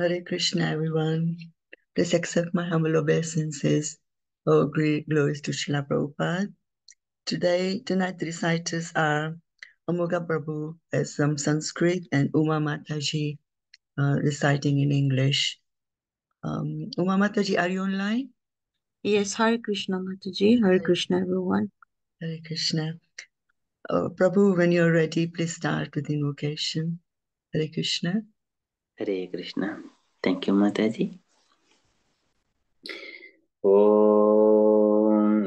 Hare Krishna, everyone. Please accept my humble obeisances. Oh, great glories to Srila Prabhupada. Today, tonight reciters are Amoga Prabhu as some Sanskrit and Uma Mataji uh, reciting in English. Um, Uma Mataji, are you online? Yes, Hare Krishna Mataji, Hare Krishna everyone. Hare Krishna. Uh, Prabhu, when you're ready, please start with invocation. Hare Krishna. Hare Krishna. Thank you माता जी ओ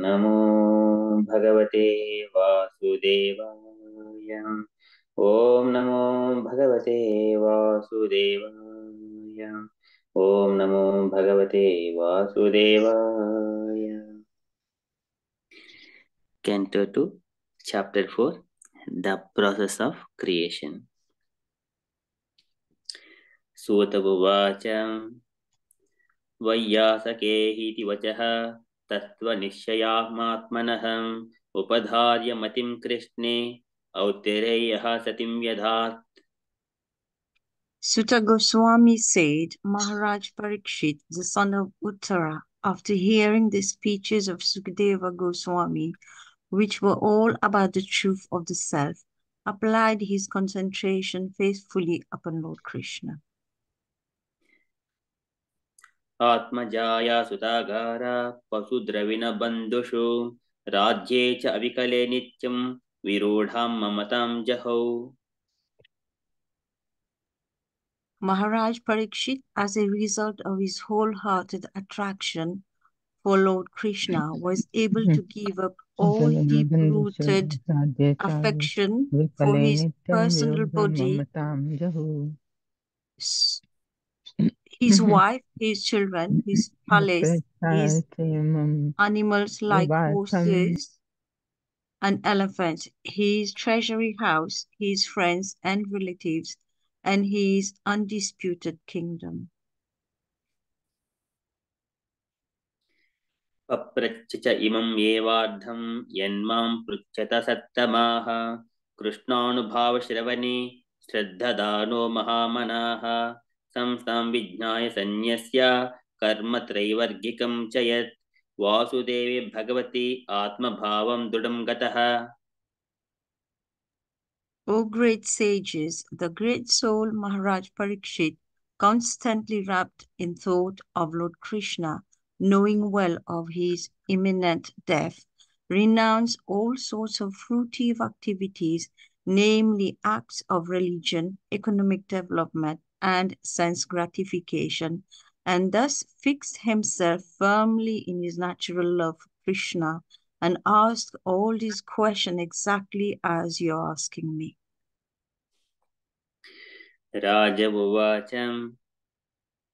नमो भगवते वासुदेवाय। ओम नमो भगवते वासुदेवाय। ओम नमो भगवते वासुदेवाय। Canto two chapter four the process of creation සුවත Suta Goswami said, Maharaj Parikshit, the son of Uttara, after hearing the speeches of Sukadeva Goswami, which were all about the truth of the self, applied his concentration faithfully upon Lord Krishna. आत्मजाया सुतागारा पशुद्रविणबन्धुषु राज्ये च अविकले नित्यं विरूढां ममतां जहौ Maharaj Parikshit, as a result of his wholehearted attraction for Lord Krishna, was able to give up all deep-rooted affection for his personal body, his wife, his children, his palace, his animals like horses and elephants, his treasury house, his friends and relatives, and his undisputed kingdom. पप्रच्छ च इमं एवार्धं यन्मां पृच्छत सत्तमाः कृष्णानुभावश्रवणे श्रद्धदानो महामनाः संस्थां विज्ञाय सन्न्यस्य कर्मत्रैवर्गिकं च यत् वासुदेवे भगवति आत्मभावं दृढं गतः O great sages, the great soul Maharaj Parikshit, constantly wrapped in thought of Lord Krishna, knowing well of his imminent death, renounced all sorts of fruitive activities, namely acts of religion, economic development, and sense gratification, and thus fixed himself firmly in his natural love for Krishna and asked all these questions exactly as you're asking me. राज उवाच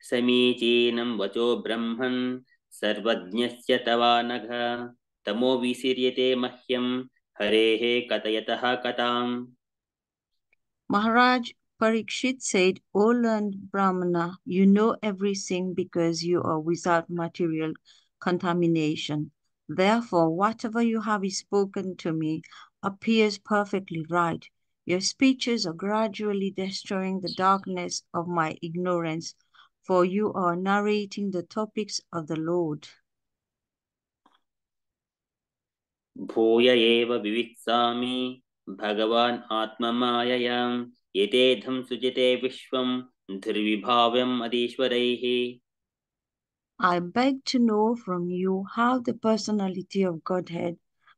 समीचीनं वचो ब्रह्मन् सर्वज्ञस्य तवानघ तमो विसीर्यते मह्यं हरेः कथयतः कथाम् Maharaj Parikshit said, O learned Brahmana, you know everything because you are without material contamination. Therefore, whatever you have spoken to me appears perfectly right. Your speeches are gradually destroying the darkness of my ignorance, for you are narrating the topics of the Lord. भूय एव विवित्सामि भगवान् आत्ममाययां यतेधं सुजिते विश्वं धुर्विभाव्यम् अधीश्वरैः I beg to know from you how the personality of Godhead,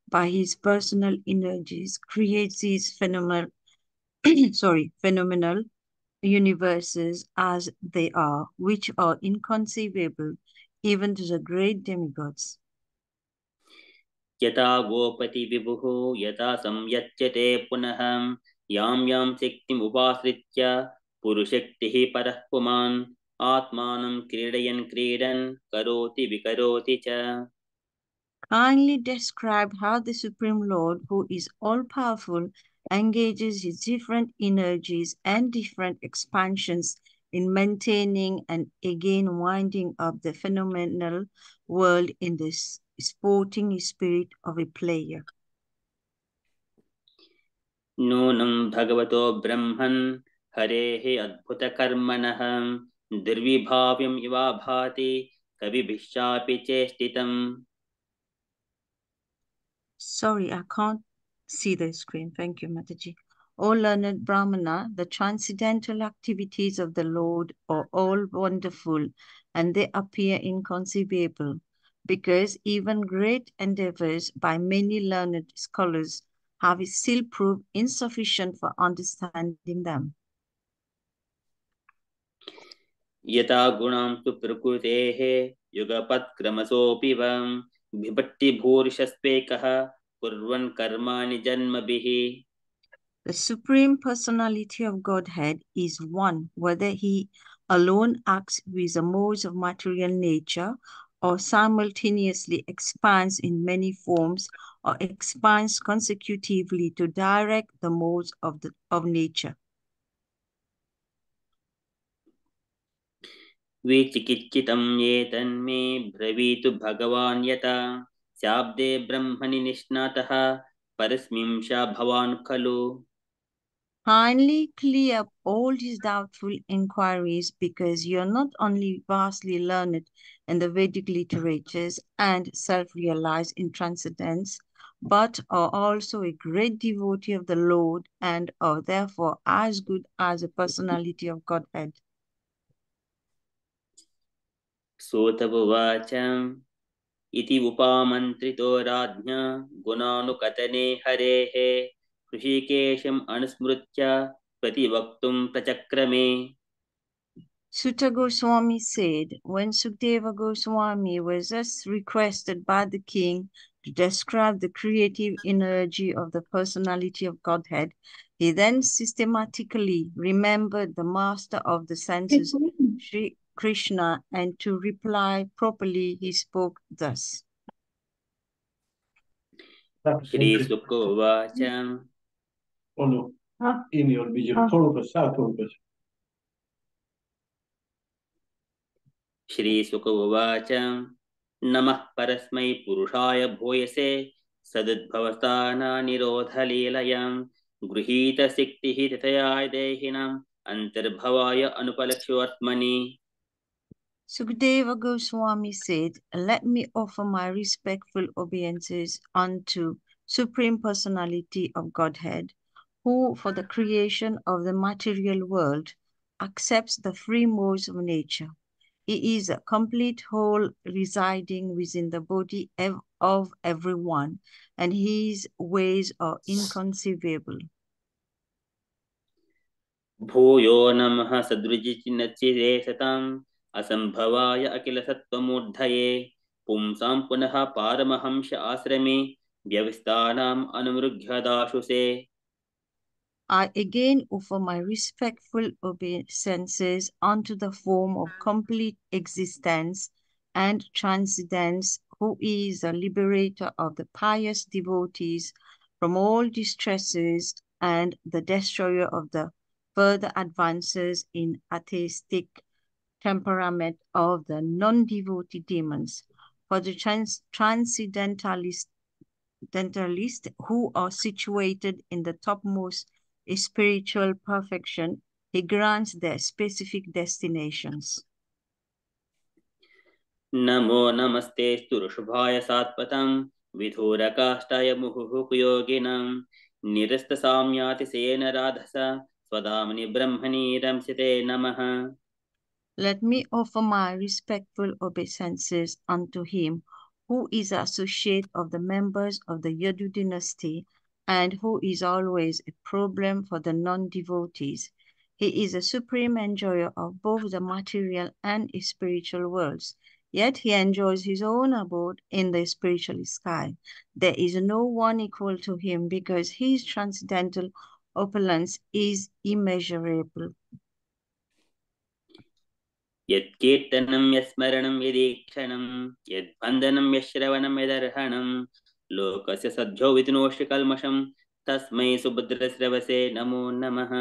by his personal energies, creates these phenomenal, sorry, phenomenal universes as they are, which are inconceivable even to the great demigods. यथा गोपति विभुः यथा संयच्यते पुनः यां यां शक्तिम् उपाश्रित्य पुरुशक्तिः परः पुमान् आत्मानं क्रीडयन् क्रीडन् करोति विकरोति च Kindly describe how the Supreme Lord, who is all powerful, engages his different energies and different expansions in maintaining and again winding up the phenomenal world in the s- sporting spirit of a player. नूनं भगवतो ब्रह्मन् हरेः अद्भुतकर्मणः दुर्विभाव्यम् इवा भाति कविभिश्चापि चेष्टितम् Sorry, I can't see the screen. Thank you, Mataji. O learned Brahmana, the transcendental activities of the Lord are all wonderful and they appear inconceivable because even great endeavors by many learned scholars have still proved insufficient for understanding them. यथा गुणां तु प्रकृतेः युगपत्क्रमसोऽपि वं बिभट्टिभूरिशस्वेकः कुर्वन् कर्माणि जन्मभिः The Supreme Personality of Godhead is one, whether he alone acts with the modes of material nature or simultaneously expands in many forms or expands consecutively to direct the modes of, the, of nature. विचिकित्सितं ये तन्मे ब्रवीतु भगवान् यथा शाब्दे ब्रह्मणि निष्णातः परस्मिंशा भवान् खलु Kindly clear up all these doubtful inquiries because you're not only vastly learned in the Vedic literatures and self-realized in transcendence, but are also a great devotee of the Lord and are therefore as good as a personality of Godhead. सोतपुवाच इति उपामन्त्रितो राज्ञा गुणानुकथने हरेः ऋषिकेशम् अनुस्मृत्य प्रचक्रमे। Suta Goswami said, when Sukdeva Goswami was thus requested by the king to describe the creative energy of the personality of Godhead, he then systematically remembered the master of the senses, Sri Krishna, and to reply properly, he spoke thus. श्रीसुकोवाच उवाच Oh no, in your video, थोड़ा सा थोड़ा सा श्रीसुक उवाच नमः परस्मै पुरुषाय भूयसे सदुद्भवस्थानानिरोधलीलयां गृहीतसिक्तिः तथयाय देहिनाम् अन्तर्भवाय अनुपलक्ष्योऽत्मनि Sukadeva Goswami said, Let me offer my respectful obeisances unto Supreme Personality of Godhead, who, for the creation of the material world, accepts the free modes of nature. He is a complete whole residing within the body ev- of everyone, and his ways are inconceivable. भूयो नमः सदृजिचिन्नचिरे सताम् असम्भवाय अखिलसत्त्वमूर्धये पुंसां पुनः पारमहंस आश्रमे व्यवस्थानाम् अनुमृग्यदाशुषे I again offer my respectful obeisances unto the form of complete existence and transcendence, who is the liberator of the pious devotees from all distresses and the destroyer of the further advances in atheistic temperament of the non-devotee demons. For the trans- transcendentalist who are situated in the topmost spiritual perfection, he grants their specific destinations. Namo namaste sturushabhaya satpatam vidhurakashtaya muhuhukuyoginam nirasta samyati sena radhasa swadamani brahmani ramsite namaha. Let me offer my respectful obeisances unto him who is associate of the members of the Yadu dynasty and who is always a problem for the non-devotees. He is a supreme enjoyer of both the material and spiritual worlds. Yet he enjoys his own abode in the spiritual sky. There is no one equal to him because his transcendental opulence is immeasurable. यत्कीर्तनं यस्मरणं यदीक्षणं यद्वन्दनं यश्रवणं यदर्हणं लोकस्य सद्यो विष्णोष्टिकल्मषं तस्मै सुभद्रस्रवसे नमो नमः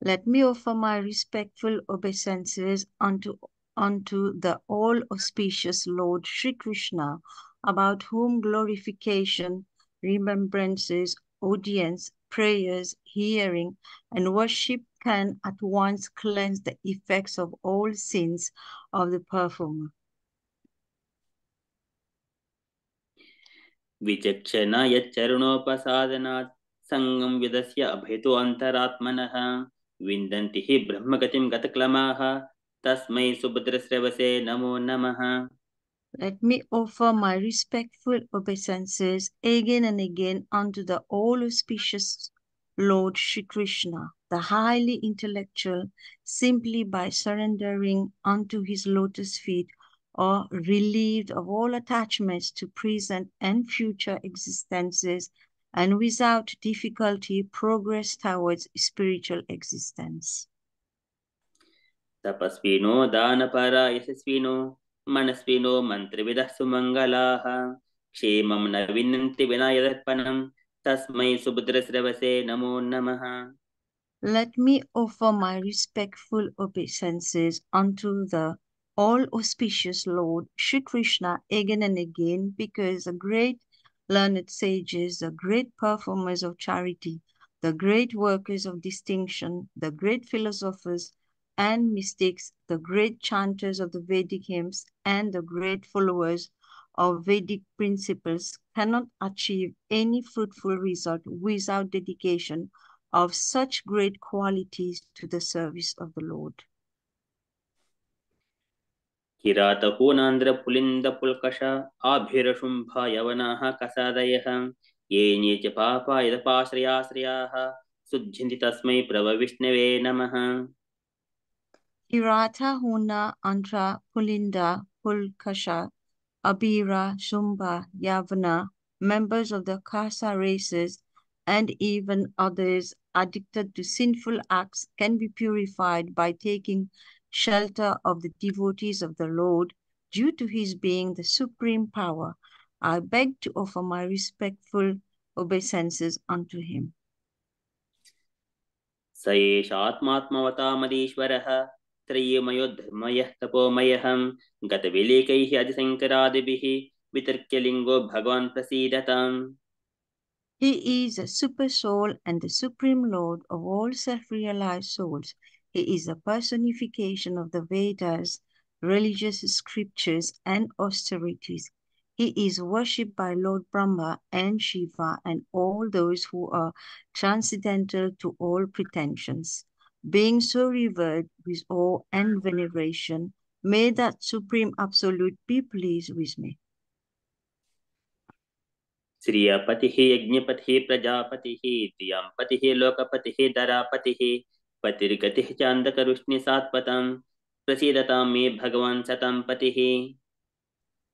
Let me offer my respectful obeisances unto, unto the all auspicious Lord Sri Krishna, about whom glorification, remembrances, audience, prayers, hearing, and worship can at once cleanse the effects of all sins of the performer. विचक्षण यच्चरणोपसादनात् सङ्गं विदस्य अभेतो अन्तरात्मनः विन्दन्ति हि ब्रह्मगतिं गतक्लमाः तस्मै सुभद्रश्रवसे नमो नमः Let me offer my respectful obeisances again and again unto the all auspicious Lord Shri Krishna, the highly intellectual, simply by surrendering unto his lotus feet or relieved of all attachments to present and future existences and without difficulty progress towards spiritual existence. तपस्विनो दानपरा यशस्विनो मनस्विनो मन्त्रविदः सुमङ्गलाः क्षेमं न विन्दन्ति विना यदर्पणं तस्मै सुभद्रश्रवसे नमो नमः Let me offer my respectful obeisances unto the all auspicious Lord Shri Krishna again and again because the great learned sages, the great performers of charity, the great workers of distinction, the great philosophers, and mystics, the great chanters of the Vedic hymns, and the great followers of Vedic principles cannot achieve any fruitful result without dedication of such great qualities to the service of the Lord. किरातहूनान्द्रपुलिन्दपुल्कष आभिरशुम्भा यवनाः कसादयः ये nye च पापा यदपाश्रयाश्रयाः शुद्ध्यन्ति तस्मै प्रभविष्णवे नमः Hirata, Huna, Andra, Pulinda, Pulkasha, Abira, Shumba, Yavana, members of the Kasa races, and even others addicted to sinful acts can be purified by taking shelter of the devotees of the Lord due to his being the supreme power. I beg to offer my respectful obeisances unto him. स एषात्मात्मवतामदीश्वरः त्रयीमयो धर्मयः तपोमयः गतविलेकैः अधिशङ्करादिभिः वितर्क्यलिङ्गो भगवान् प्रसीदताम् He is a super soul and the supreme lord of all self-realized souls. He is a personification of the Vedas, religious scriptures, and austerities. He is worshipped by Lord Brahma and Shiva and all those who are transcendental to all pretensions. Being so revered with awe and veneration, may that Supreme Absolute be pleased with me. श्रियपतिः यज्ञपतिः प्रजापतिः दियंपतिः लोकपतिः दरापतिः पतिर्गतिः चान्दकरुष्णिसात्पतं प्रसीदतां मे भगवान् सतं पतिः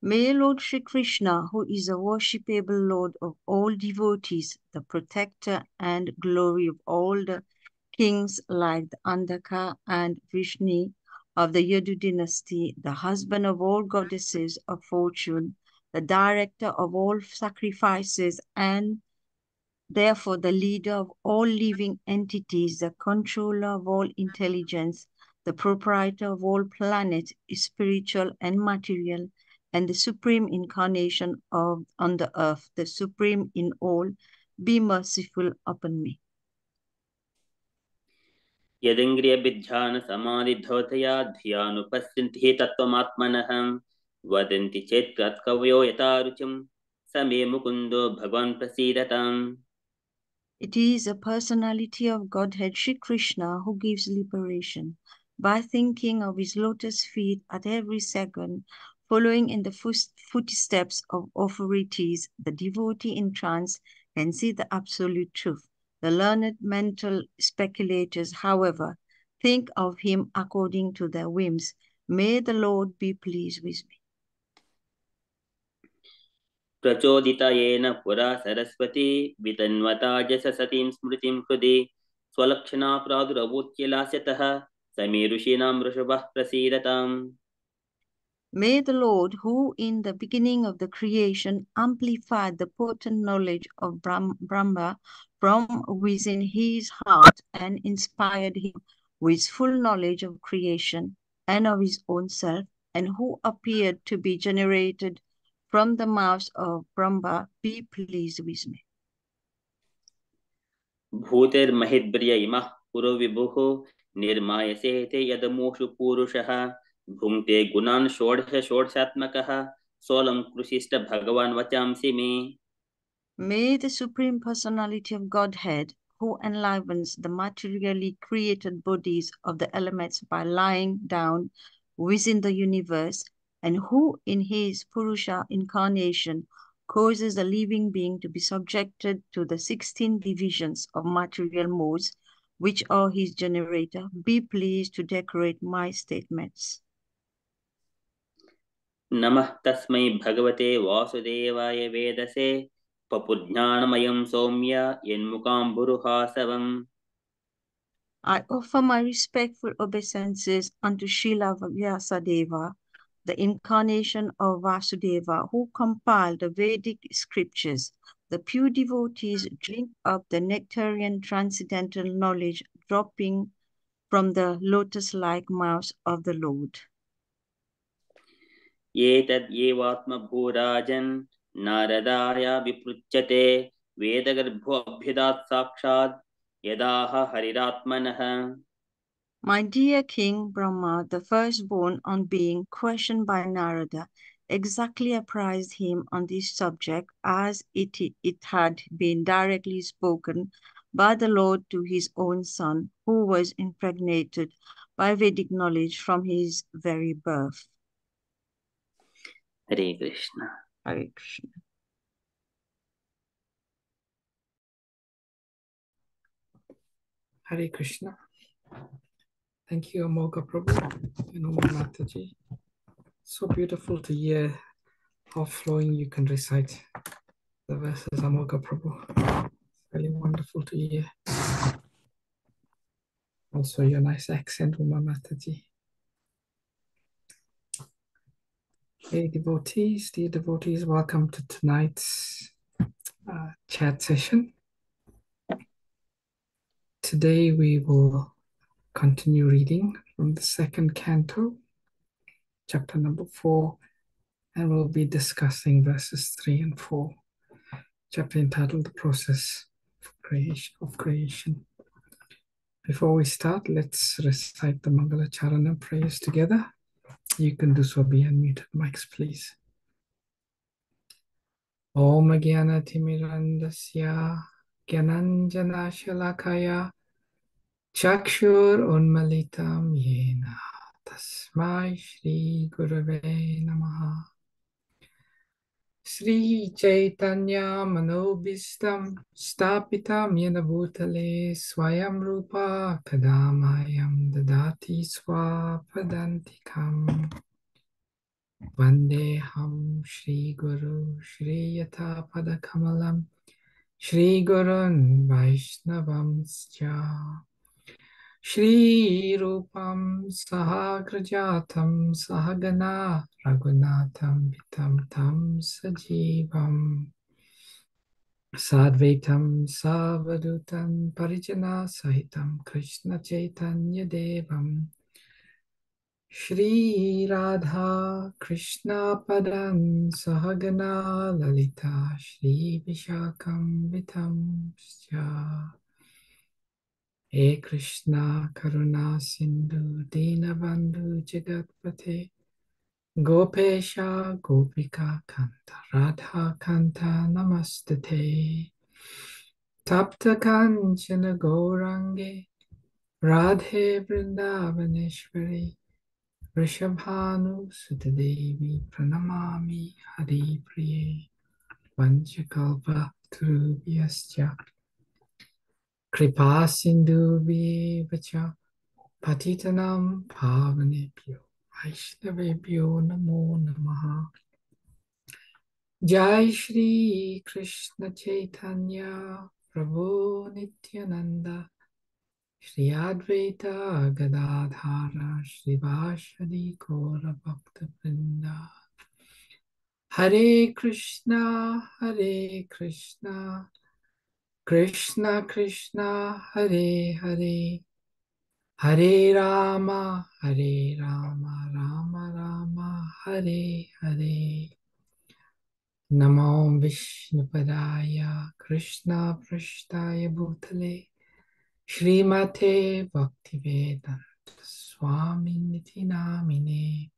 May Lord Shri Krishna, who is a worshipable Lord of all devotees, the protector and glory of all the kings like the Andaka and Vishnu of the Yadu dynasty, the husband of all goddesses of fortune, the director of all sacrifices, and therefore the leader of all living entities, the controller of all intelligence, the proprietor of all planets, spiritual and material, and the supreme incarnation of on the earth, the supreme in all, be merciful upon me. यदिन्द्रियभिध्यानसमाधिधौतया धियानुपश्यन्ति तत्त्वमात्मनः वदन्ति चेत् तत्कवयो यथा रुचिं स मे मुकुन्दो भगवान् प्रसीदताम् it is a personality of Godhead Shri Krishna who gives liberation. By thinking of his lotus feet at every second, following in the footsteps of authorities, the devotee in trance can see the absolute truth. The learned mental speculators, however, think of him according to their whims. May the Lord be pleased with me. प्रचोदिता पुरा सरस्वती वितन्वता सतीं स्मृतिं हृदि स्वलक्षणा प्रादुरवोच्यलास्यतः समे ऋषीणां वृषभः प्रसीदताम् May the Lord, who in the beginning of the creation amplified the potent knowledge of Brahm, Brahma from within his heart and inspired him with full knowledge of creation and of his own self, and who appeared to be generated from the mouth of Brahma, be pleased with me. भूतिर्महिद्ब्रिय इमः पुरो विभुः निर्मायसेते यदमूषु पूरुषः भुङ्क्ते गुणान् षोडश षोडशात्मकः सोलं कृषिष्ट भगवान् वचांसि मे May the Supreme Personality of Godhead, who enlivens the materially created bodies of the elements by lying down within the universe, and who in his Purusha incarnation causes a living being to be subjected to the 16 divisions of material modes, which are his generator, be pleased to decorate my statements. नमः तस्मै भगवते वासुदेवाय वेदसे पपुज्ञानमयं सौम्य यन्मुकाम्बुरुहासवम् I offer my respectful obeisances unto Srila Vyasadeva, the incarnation of Vasudeva, who compiled the Vedic scriptures. The pure devotees drink up the nectarian transcendental knowledge dropping from the lotus-like mouth of the Lord. एतद्येवात्मभूराजन् नारदाय विपृच्छते वेदगर्भोऽभ्युदात् साक्षात् यदाह हरिरात्मनः my dear King Brahma, the firstborn on being questioned by Narada, exactly apprised him on this subject as it, it had been directly spoken by the Lord to his own son, who was impregnated by Vedic knowledge from his very birth. Hare Krishna. Hare Krishna. Hare Krishna. Thank you, Amoga Prabhu and Mataji. So beautiful to hear how flowing you can recite the verses, Amoga Prabhu. Really wonderful to hear. Also, your nice accent, Uma Mataji. Hey, devotees, dear devotees, welcome to tonight's uh, chat session. Today we will continue reading from the second canto, chapter number four, and we'll be discussing verses three and four, chapter entitled The Process of Creation. Of creation. Before we start, let's recite the Mangala Charana prayers together. You can do so be unmuted mics, please. Om Jnana Timirandasya Gyananjana Shalakaya Chakshur Unmalitam Yena Tasmai Shri Gurave Namaha. Sri Chaitanya Manobistam Stapitam Yena Bhutale Swayam Rupa Kadamayam Dadati Swapadantikam Vandeham Shri Guru Shri Yata Padakamalam Shri Gurun Vaishnavamscha Shri Rupam Sahagrajatam Sahagana Raghunatham Vitam Tam Sajivam Sadvaitam Savadutam Parijana Sahitam Krishna Chaitanya Devam Shri Radha Krishna Padam Sahagana Lalita Shri Vishakam Vitam Sya He Krishna Karuna Sindhu Kripa Sindhubhyevacha Patitanam Pavanebhyo Vaishnavebhyo Namo Namaha. Jai Shri Krishna Chaitanya Prabhu Nityananda Shri Advaita Gadadhara Shri Vashadi Gaura Bhakta Vrinda. Hare Krishna Hare Krishna Krishna Krishna Hare Hare Hare Rama Hare Rama Rama Rama Hare Hare Namo Vishnupadaya Krishna Prashtaya Bhutale Srimate Bhaktivedanta Swami Niti Namine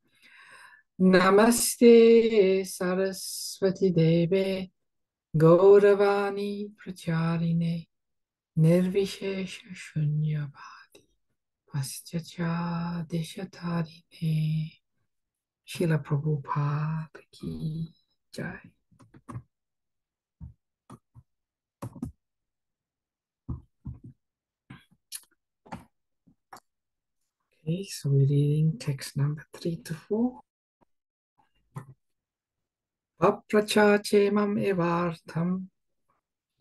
Namaste Saraswati Deve Gauravani Pracharine Nirvishesha Shunyavadi Paschacha Deshatarine Srila Prabhupada Ki Jai Okay, so we're reading text number three to four. अप्रचाचेमम् एवार्थं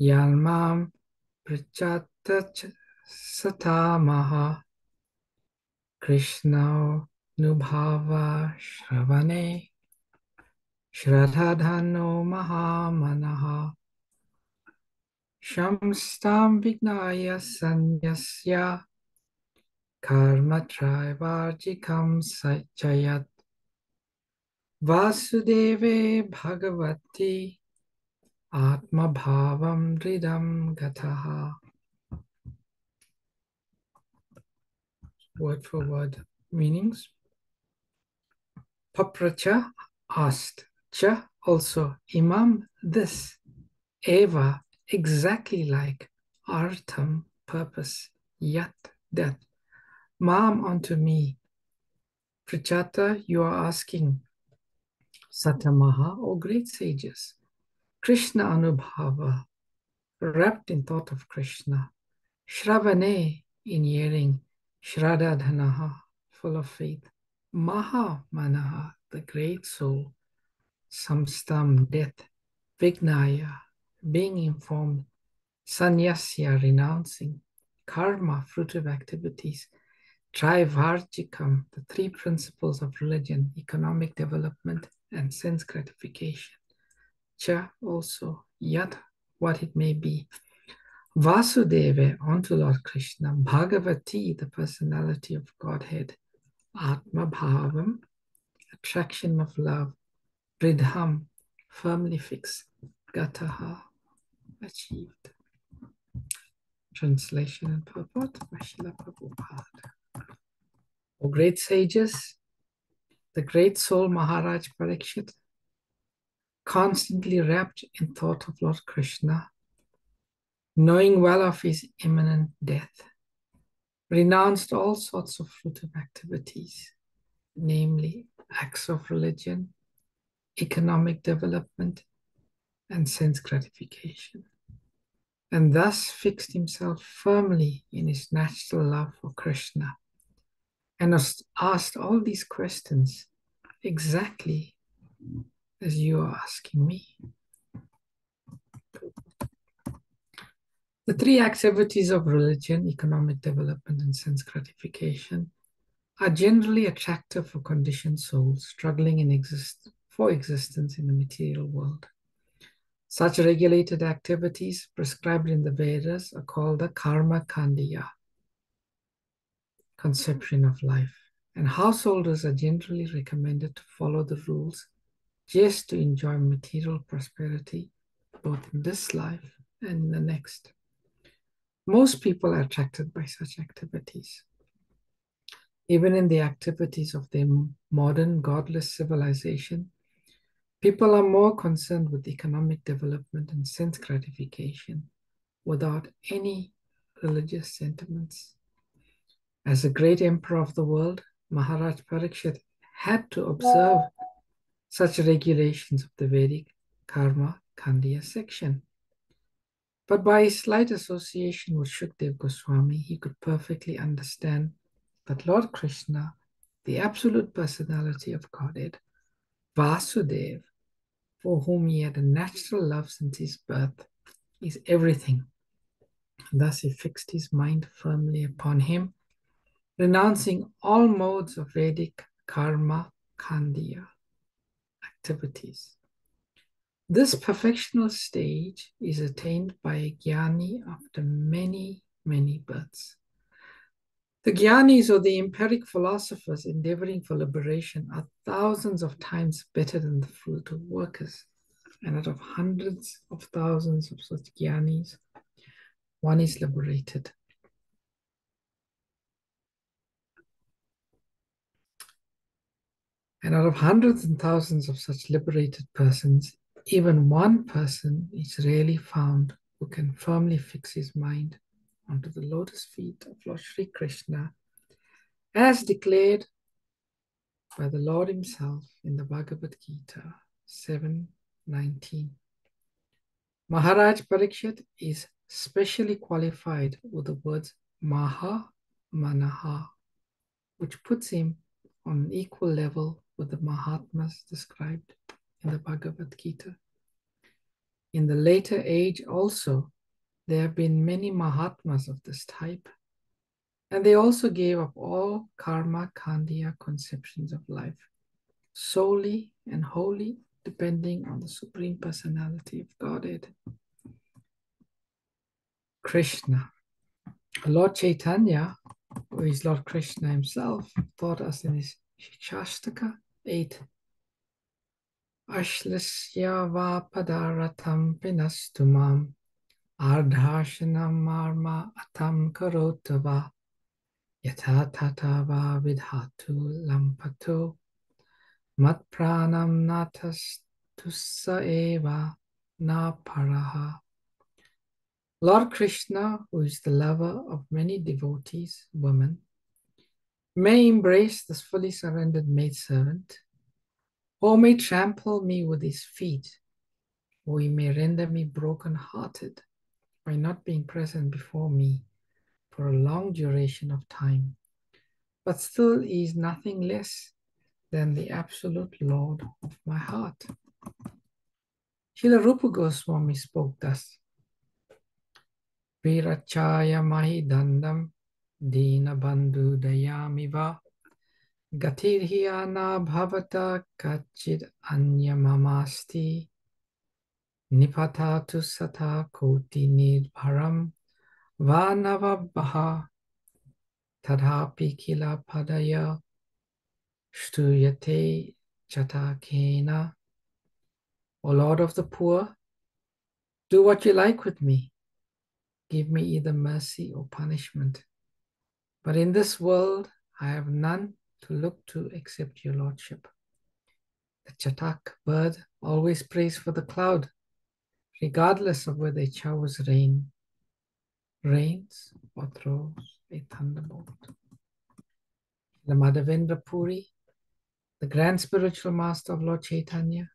यान्मां प्रचातसथामः। कृष्णौनुभावश्रवणे श्रधधनो महामनः। शंस्तां सन्न्यस्य vasudeve bhagavati atma bhavam ridam gataha word for word meanings. Papracha asked cha also imam this? Eva exactly like artam purpose yat that Mom unto me. Prachata, you are asking Satamaha, or great sages. Krishna Anubhava, wrapped in thought of Krishna. Shravane, in hearing. Shradadhanaha, full of faith. Maha Manaha, the great soul. Samstam, death. Vignaya, being informed. Sanyasya, renouncing. Karma, fruit of activities. Trivarjikam, the three principles of religion, economic development, and sense gratification. Cha also, yat, what it may be. Vasudeva, unto Lord Krishna. Bhagavati, the personality of Godhead. Atma Bhavam, attraction of love. Ridham, firmly fixed. Gataha, achieved. Translation and purport by Srila Prabhupada. O great sages, the great soul Maharaj Parikshit, constantly wrapped in thought of Lord Krishna, knowing well of his imminent death, renounced all sorts of fruitive activities, namely acts of religion, economic development, and sense gratification, and thus fixed himself firmly in his natural love for Krishna and asked all these questions exactly as you are asking me. The three activities of religion, economic development, and sense gratification are generally attractive for conditioned souls struggling in exist for existence in the material world. Such regulated activities prescribed in the Vedas are called the karma kandya conception of life. And householders are generally recommended to follow the rules just to enjoy material prosperity, both in this life and in the next. Most people are attracted by such activities. Even in the activities of the modern godless civilization, people are more concerned with economic development and sense gratification without any religious sentiments. As a great emperor of the world, Maharaj Parikshit had to observe such regulations of the Vedic Karma Kandya section. But by his slight association with Shukdev Goswami, he could perfectly understand that Lord Krishna, the absolute personality of Godhead, Vasudev, for whom he had a natural love since his birth, is everything. thus he fixed his mind firmly upon him renouncing all modes of Vedic karma kandya activities. This perfectional stage is attained by a jnani after many, many births. The jnanis or the empiric philosophers endeavoring for liberation are thousands of times better than the fruit of workers. And out of hundreds of thousands of such gyanis, one is liberated. And out of hundreds and thousands of such liberated persons, even one person is rarely found who can firmly fix his mind onto the lotus feet of Lord Sri Krishna, as declared by the Lord Himself in the Bhagavad Gita 7:19. Maharaj Parikshit is specially qualified with the words Maha Manaha, which puts him on an equal level with the Mahatmas described in the Bhagavad Gita. In the later age also, there have been many Mahatmas of this type, and they also gave up all karma khandya conceptions of life, solely and wholly depending on the Supreme Personality of Godhead. Krishna. Lord Chaitanya, who is Lord Krishna himself, taught us in his Shikshastaka 8. Ashlasya va padaratam pinastumam ardhashanam marma atam karotava yatha tata va vidhatu lampato mat pranam natas tussa eva na paraha. Lord Krishna, who is the lover of many devotees, women, may embrace this fully surrendered maidservant, or may trample me with his feet, or he may render me broken-hearted by not being present before me for a long duration of time, but still he is nothing less than the absolute Lord of my heart. Srila Rupa Goswami spoke thus, Virachaya mahi dandam dina bandhu dayamiva gatirhyana bhavata kachid anya mamasti nipatatu sata koti nidbharam vanavabaha tadhapi kila padaya shtuyate chatakena O Lord of the poor, do what you like with me. Give me either mercy or punishment. But in this world, I have none to look to except your Lordship. The chatak bird always prays for the cloud, regardless of whether it showers rain, rains, or throws a thunderbolt. The Madhavendra Puri, the grand spiritual master of Lord Chaitanya,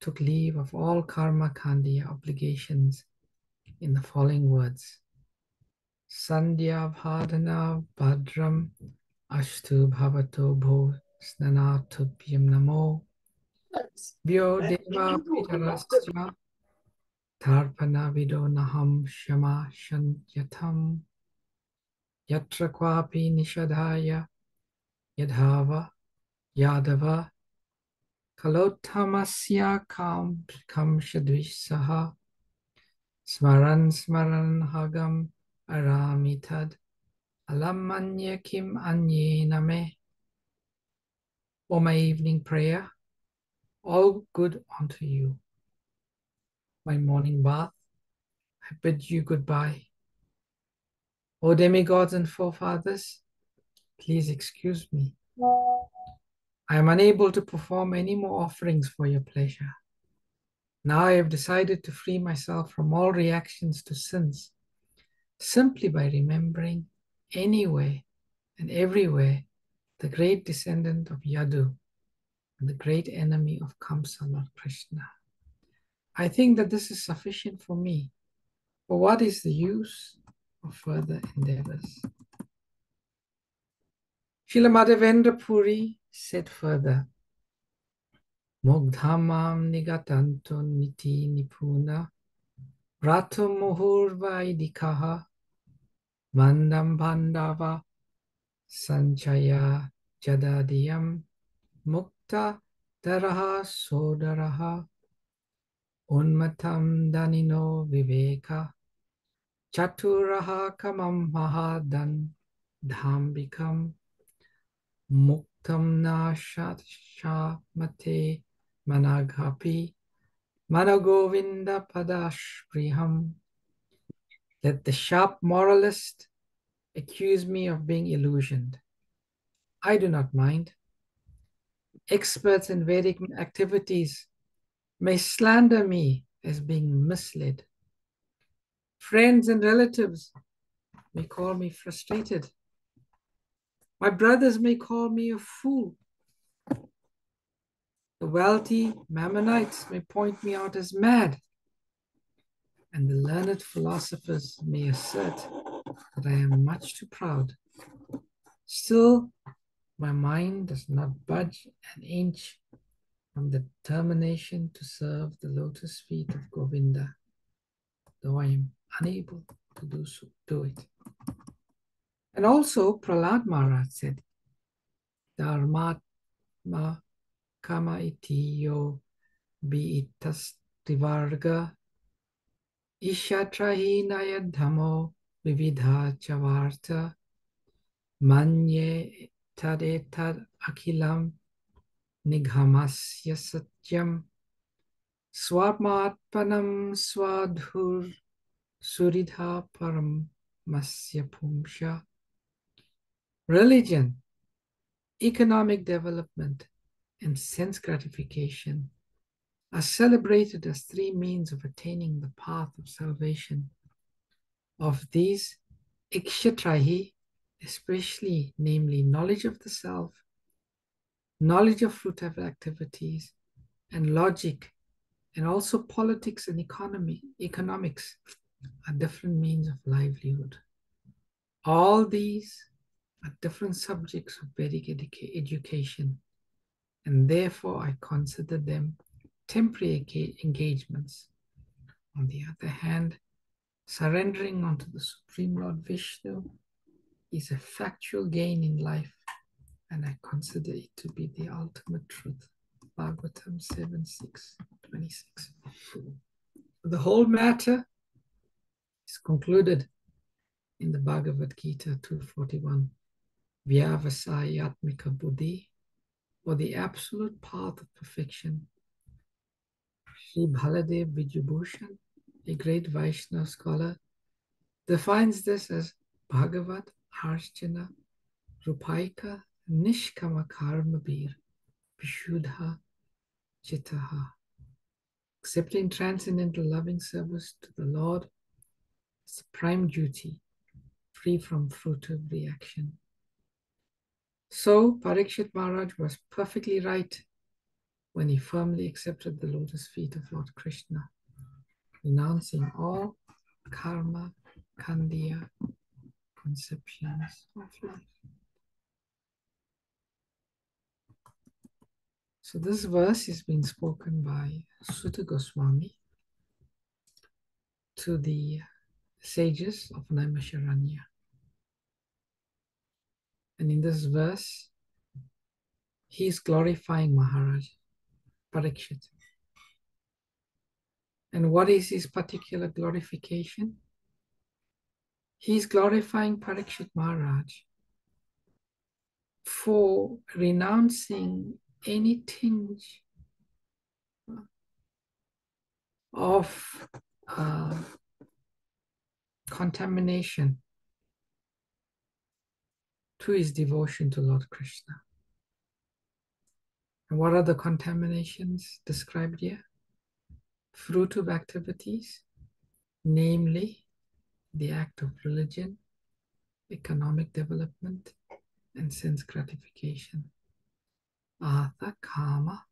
took leave of all karma khandya obligations in the following words. Sandhya bhadana bhadram ashtu bhavato bho snanatubhyam namo. Vyo deva pitarasya tarpana vido naham shama shanyatam yatra kwapi nishadhaya yadhava yadava kalottamasya kam kam shadvisaha smaran smaran hagam aramitad alamanya kim anye name O my evening prayer, all good unto you. My morning bath, I bid you goodbye. O demigods and forefathers, please excuse me. I am unable to perform any more offerings for your pleasure. Now I have decided to free myself from all reactions to sins simply by remembering anywhere and everywhere the great descendant of Yadu the great enemy of Kamsa, Lord Krishna. I think that this is sufficient for me. But what is the use of further endeavors? Srila Madhavendra Puri said further, Mogdhamam nigatanto niti nipuna rato muhurvaidikaha vandam bandava sanchaya jadadiyam mukta daraha sodaraha unmatam danino viveka chaturaha kamam mahadan dhambikam muktam na shamate managhapi Managovinda Padashriham. Let the sharp moralist accuse me of being illusioned. I do not mind. Experts in Vedic activities may slander me as being misled. Friends and relatives may call me frustrated. My brothers may call me a fool. The wealthy Mammonites may point me out as mad. And the learned philosophers may assert that I am much too proud. Still, my mind does not budge an inch from the determination to serve the lotus feet of Govinda, though I am unable to do so, do it. And also, Prahlad Maharaj said, Dharmatma kama iti yo biitas tivarga ishatrahi nayadhamo vividha chavarta. Manye tadetad akilam nighamasya satyam. Swamatpanam swadhur suridha param masya pumsha religion economic development and sense gratification are celebrated as three means of attaining the path of salvation. Of these, ikshatrahi, especially namely knowledge of the self, knowledge of fruitive activities, and logic, and also politics and economy, economics are different means of livelihood. All these are different subjects of Vedic educa education, and therefore I consider them temporary engagements. On the other hand, surrendering unto the Supreme Lord Vishnu is a factual gain in life, and I consider it to be the ultimate truth. Bhagavatam 7 6 26. The whole matter is concluded in the Bhagavad Gita 241. Vyavasayatmika Buddhi, or the absolute path of perfection. Sri Baladev Vidyabhushan, a great Vaishnava scholar, defines this as Bhagavat Archana Rupaika Nishkama Karma Bir Vishuddha Chitaha. Accepting transcendental loving service to the Lord is prime duty, free from fruitive reaction. So Parikshit Maharaj was perfectly right when he firmly accepted the lotus feet of Lord Krishna, renouncing all karma, khandya, conceptions of life. So this verse is being spoken by Suta Goswami to the sages of Naimisharanya. And in this verse, he is glorifying Maharaj Parikshit. And what is his particular glorification? He is glorifying Parikshit Maharaj for renouncing any tinge of uh, contamination to his devotion to Lord Krishna. And what are the contaminations described here? Fruitive activities, namely the act of religion, economic development, and sense gratification. Artha, Kama,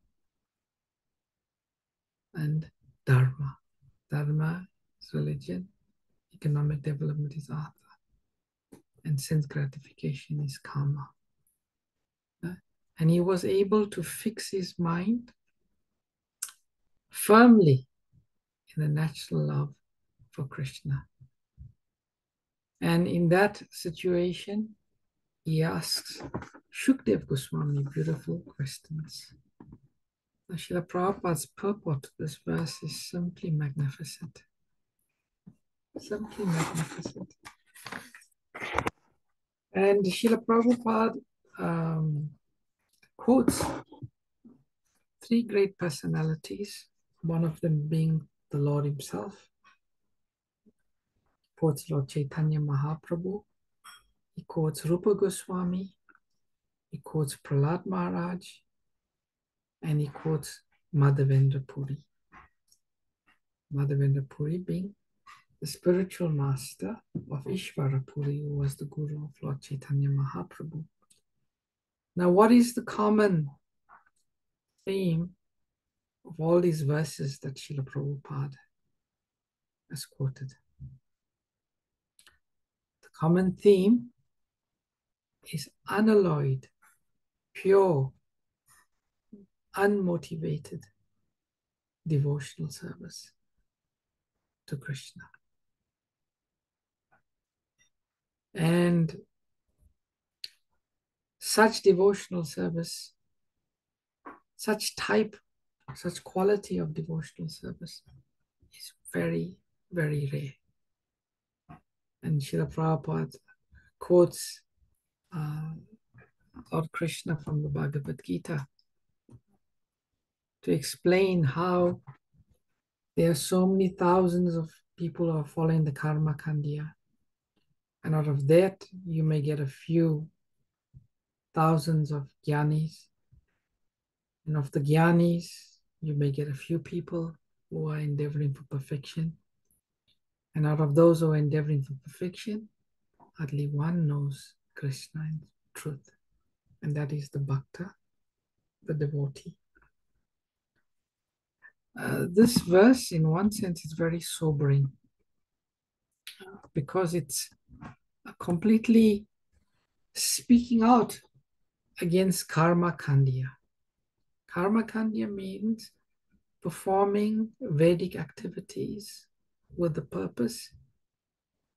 and Dharma. Dharma is religion, economic development is Artha and sense gratification is karma. And he was able to fix his mind firmly in the natural love for Krishna. And in that situation, he asks Shukdev Goswami beautiful questions. Srila Prabhupada's purport to this verse is simply magnificent. Simply magnificent. And Srila Prabhupada um, quotes three great personalities one of them being the Lord Himself. Quotes Lord Chaitanya Mahaprabhu. He quotes Rupa Goswami. He quotes Prahlad Maharaj. And he quotes Madhavendra Puri. Madhavendra Puri being the spiritual master of Ishvara Puri, was the guru of Lord Chaitanya Mahaprabhu. Now, what is the common theme of all these verses that Srila Prabhupada has quoted? The common theme is unalloyed, pure, unmotivated devotional service to Krishna. And such devotional service, such type, such quality of devotional service is very, very rare. And Srila Prabhupada quotes uh, Lord Krishna from the Bhagavad Gita to explain how there are so many thousands of people who are following the karma kandya. And out of that, you may get a few thousands of gyanis. And of the gyanis, you may get a few people who are endeavoring for perfection. And out of those who are endeavoring for perfection, hardly one knows Krishna in truth. And that is the bhakta, the devotee. Uh, this verse, in one sense, is very sobering because it's completely speaking out against karma kandya. Karma kandya means performing Vedic activities with the purpose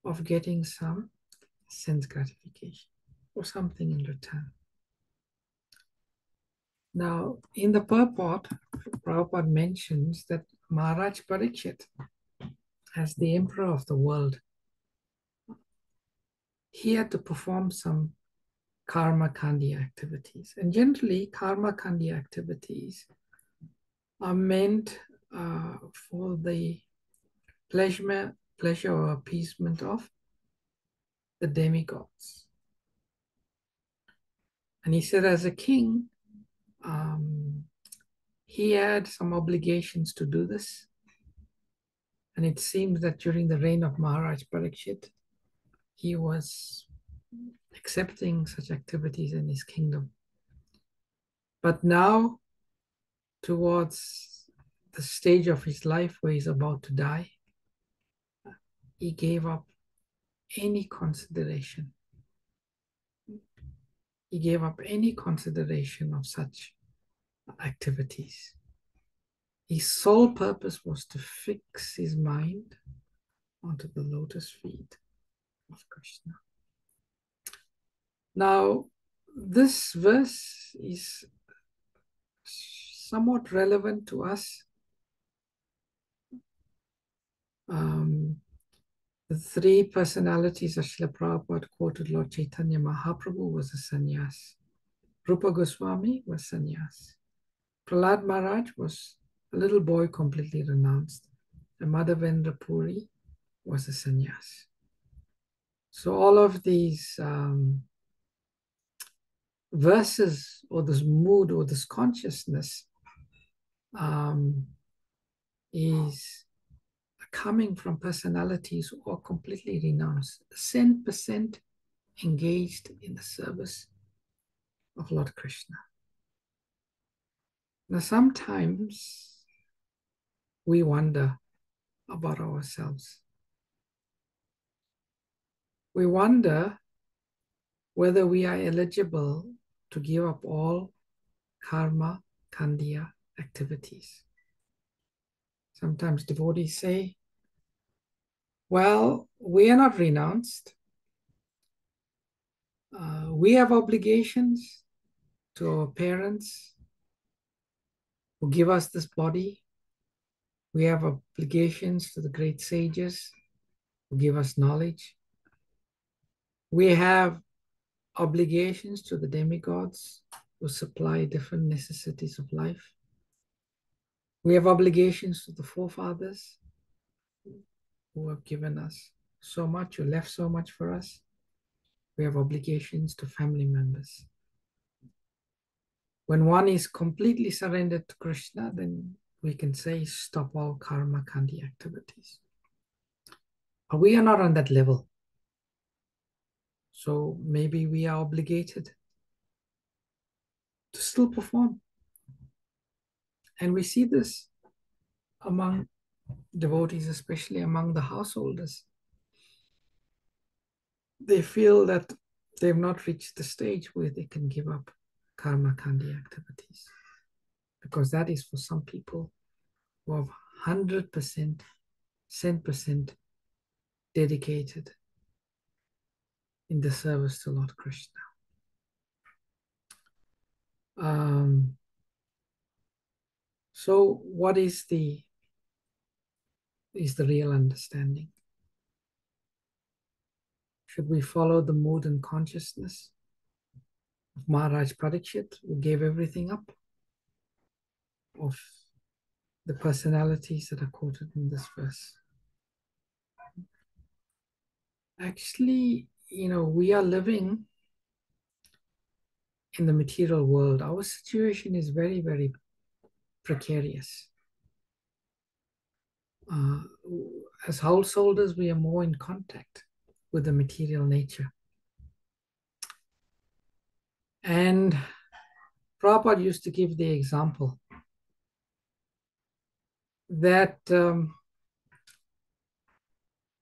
of getting some sense gratification or something in return. Now, in the purport, Prabhupada mentions that Maharaj Parikshit, as the emperor of the world, he had to perform some karma kandi activities. And generally, karma kandi activities are meant uh, for the pleasure, pleasure or appeasement of the demigods. And he said, as a king, um, he had some obligations to do this. And it seems that during the reign of Maharaj Parikshit, he was accepting such activities in his kingdom. But now, towards the stage of his life where he's about to die, he gave up any consideration. He gave up any consideration of such activities. His sole purpose was to fix his mind onto the lotus feet of Krishna. Now, this verse is somewhat relevant to us. Um, the three personalities of Srila Prabhupada quoted Lord Chaitanya Mahaprabhu was a sannyas. Rupa Goswami was sannyas. Prahlad Maharaj was a little boy completely renounced. And Madhavendra Puri was a sannyas. So all of these um, verses or this mood or this consciousness um, is coming from personalities who are completely renounced, 100% engaged in the service of Lord Krishna. Now, sometimes we wonder about ourselves we wonder whether we are eligible to give up all karma kandya activities. Sometimes devotees say, well, we are not renounced. Uh, we have obligations to our parents who give us this body. We have obligations to the great sages who give us knowledge. We have obligations to the demigods who supply different necessities of life. We have obligations to the forefathers who have given us so much, who left so much for us. We have obligations to family members. When one is completely surrendered to Krishna, then we can say stop all karma kandi activities. But we are not on that level. So maybe we are obligated to still perform. And we see this among devotees, especially among the householders. They feel that they've not reached the stage where they can give up karma kandi activities. Because that is for some people who have 100%, 10% dedicated in the service to Lord Krishna. Um, so what is the is the real understanding? Should we follow the mood and consciousness of Maharaj Parikshit, who gave everything up? Of the personalities that are quoted in this verse. Actually, you know, we are living in the material world. Our situation is very, very precarious. Uh, as householders, we are more in contact with the material nature. And Prabhupada used to give the example that, um,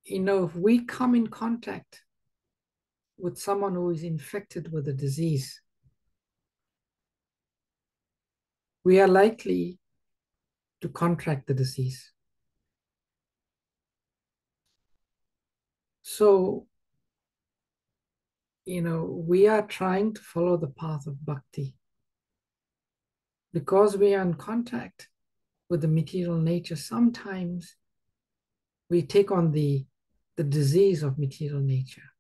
you know, if we come in contact with someone who is infected with a disease, we are likely to contract the disease. So, you know, we are trying to follow the path of bhakti. Because we are in contact with the material nature, sometimes we take on the, the disease of material nature,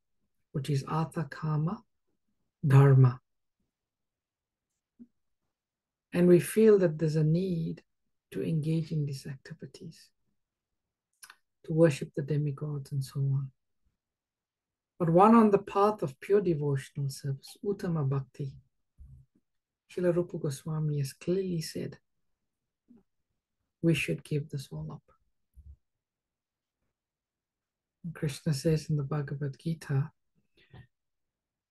which is artha kama dharma. And we feel that there's a need to engage in these activities, to worship the demigods and so on. But one on the path of pure devotional service, Uttama Bhakti, Srila Rupa Goswami has clearly said, we should give this all up. Krishna says in the Bhagavad Gita,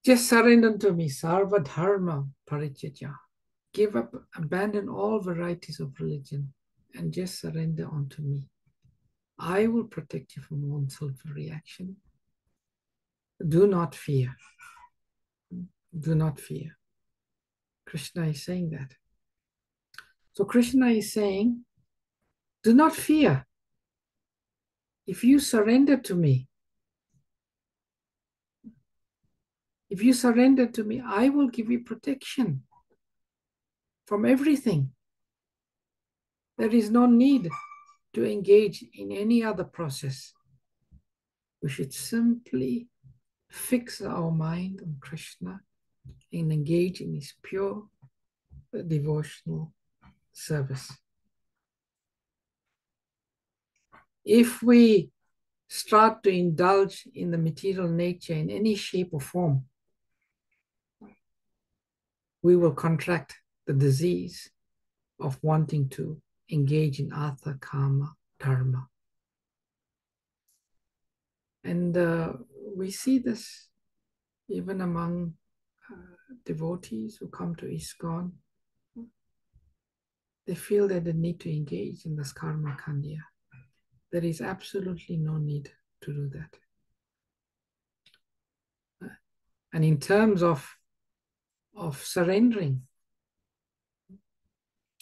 just surrender to me, sarva dharma parityajya. Give up, abandon all varieties of religion and just surrender unto me. I will protect you from all self reaction. Do not fear. Do not fear. Krishna is saying that. So Krishna is saying, do not fear. If you surrender to me, if you surrender to me, I will give you protection from everything. There is no need to engage in any other process. We should simply fix our mind on Krishna and engage in his pure devotional service. If we start to indulge in the material nature in any shape or form, we will contract the disease of wanting to engage in artha, karma, dharma. And uh, we see this even among uh, devotees who come to ISKCON. They feel that they need to engage in this karma kandya. There is absolutely no need to do that. Uh, and in terms of, of surrendering,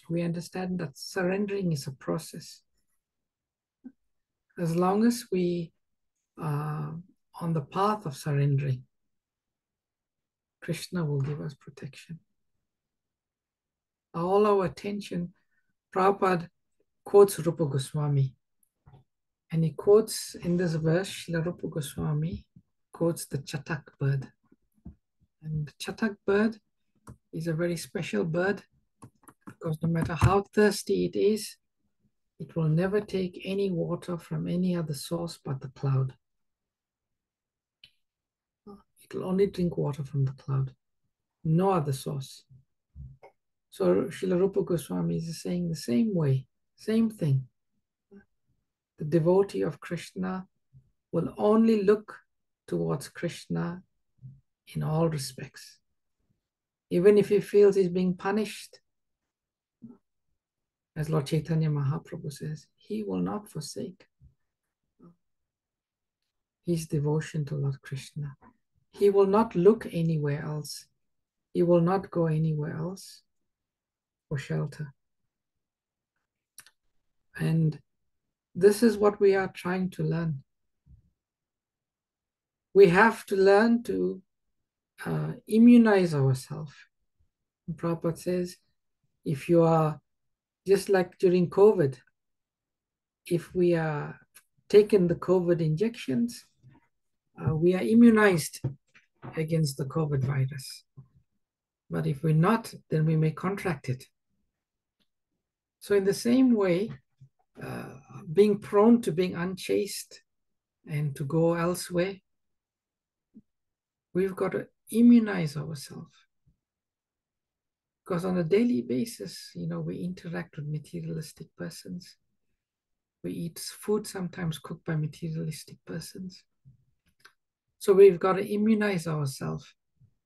we understand that surrendering is a process. As long as we are on the path of surrendering, Krishna will give us protection. All our attention, Prabhupada quotes Rupa Goswami. And he quotes in this verse, Srila Rupa Goswami quotes the Chatak bird. And the Chatak bird is a very special bird because no matter how thirsty it is, It will never take any water from any other source but the cloud. It will only drink water from the cloud, no other source. So Srila Rupa Goswami is saying the same way, same thing. The devotee of Krishna will only look towards Krishna in all respects. Even if he feels he's being punished, as Lord Chaitanya Mahaprabhu says, he will not forsake his devotion to Lord Krishna. He will not look anywhere else. He will not go anywhere else for shelter. And this is what we are trying to learn. We have to learn to uh, immunize ourselves. Prabhupada says, if you are just like during COVID, if we are taking the COVID injections, uh, we are immunized against the COVID virus. But if we're not, then we may contract it. So, in the same way, uh, being prone to being unchaste and to go elsewhere, we've got to immunize ourselves. Because on a daily basis, you know, we interact with materialistic persons. We eat food sometimes cooked by materialistic persons. So we've got to immunize ourselves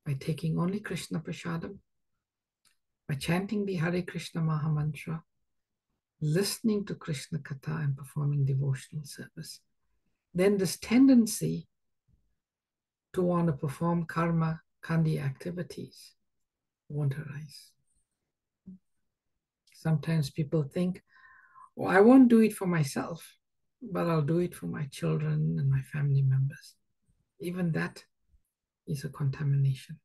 by taking only Krishna Prasadam, by chanting the Hare Krishna Maha Mantra, listening to Krishna Katha and performing devotional service. Then this tendency to want to perform karma kandi activities won't arise. Sometimes people think, well, I won't do it for myself, but I'll do it for my children and my family members. Even that is a contamination.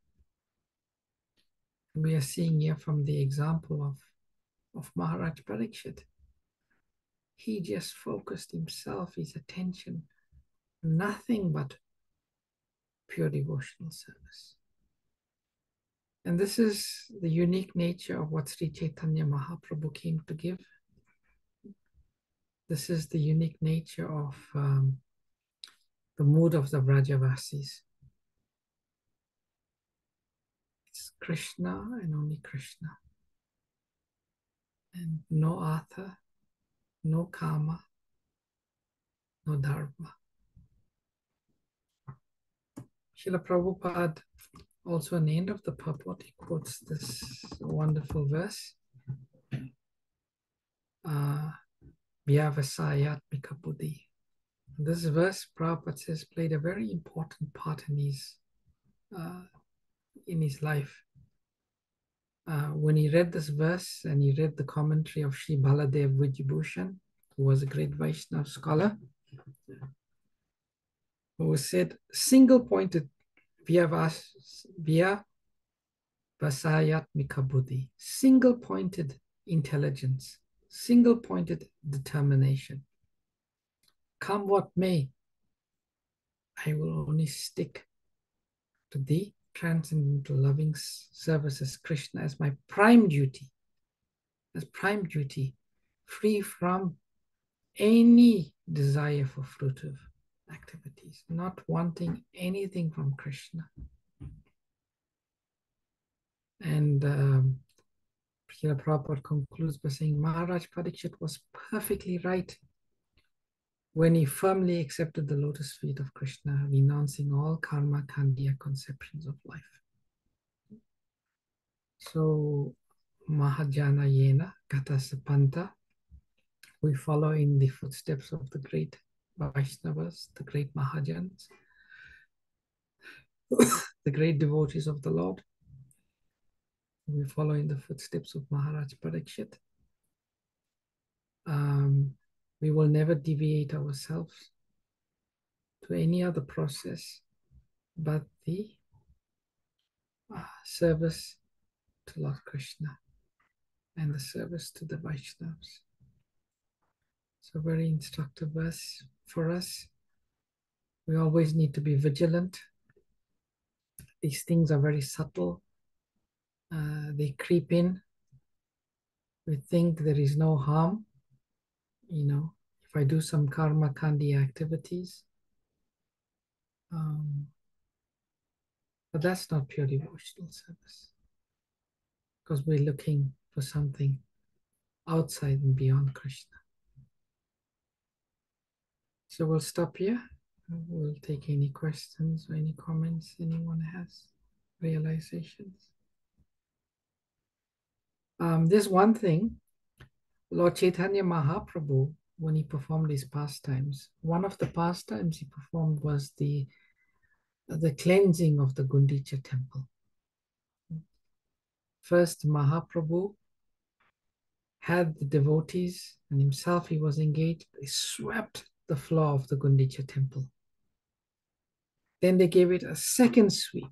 We are seeing here from the example of, of Maharaj Parikshit. He just focused himself, his attention, nothing but pure devotional service. And this is the unique nature of what Sri Chaitanya Mahaprabhu came to give. This is the unique nature of um, the mood of the Vrajavasis. It's Krishna and only Krishna. And no Artha, no Kama, no Dharma. Srila Prabhupada, also in the end of the purport, he quotes this wonderful verse. Uh, Vyavasayatmika Buddhi. This verse, Prabhupada says, played a very important part in his uh, in his life. Uh, when he read this verse and he read the commentary of Sri Baladev Vidyabhushan, who was a great Vaishnava scholar, who said single pointed via vas via vasayatmika buddhi, single pointed intelligence, single pointed determination. Come what may, I will only stick to the transcendental loving service as Krishna as my prime duty, as prime duty, free from any desire for fruitive activities, not wanting anything from Krishna. And um, Prabhupada concludes by saying Maharaj Parikshit was perfectly right when he firmly accepted the lotus feet of Krishna, renouncing all karma kandya conceptions of life. So, Mahajana Yena Gata Sapanta, we follow in the footsteps of the great Vaishnavas, the great Mahajans, the great devotees of the Lord. We follow in the footsteps of Maharaj Parikshit. Um, we will never deviate ourselves to any other process but the uh, service to Lord Krishna and the service to the Vaishnavas. So, very instructive verse for us. We always need to be vigilant. These things are very subtle, uh, they creep in. We think there is no harm, you know, if I do some karma kandi activities, um, but that's not pure devotional service because we're looking for something outside and beyond Krishna. So we'll stop here. We'll take any questions or any comments anyone has, realizations. Um, there's one thing, Lord Chaitanya Mahaprabhu, when he performed his pastimes, one of the pastimes he performed was the the cleansing of the Gundicha temple. First, Mahaprabhu had the devotees and himself, he was engaged, they swept the floor of the Gundicha temple. Then they gave it a second sweep.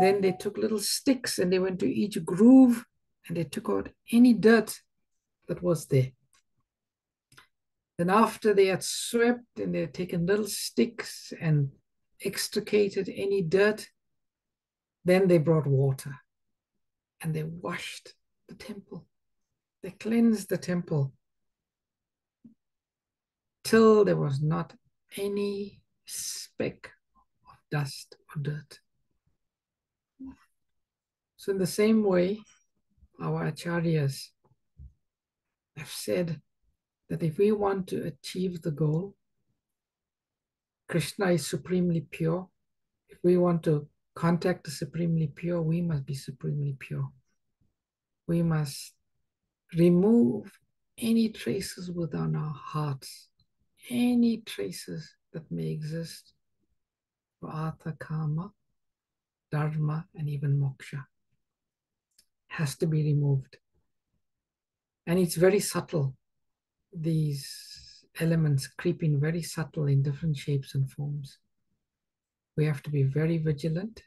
Then they took little sticks and they went to each groove and they took out any dirt that was there. Then after they had swept and they had taken little sticks and extricated any dirt, then they brought water and they washed the temple. They cleansed the temple till there was not any speck of dust or dirt. So, in the same way, our acharyas have said that if we want to achieve the goal, Krishna is supremely pure. If we want to contact the supremely pure, we must be supremely pure. We must remove any traces within our hearts, any traces that may exist for artha, karma, dharma, and even moksha has to be removed. And it's very subtle. These elements creeping very subtle in different shapes and forms. We have to be very vigilant.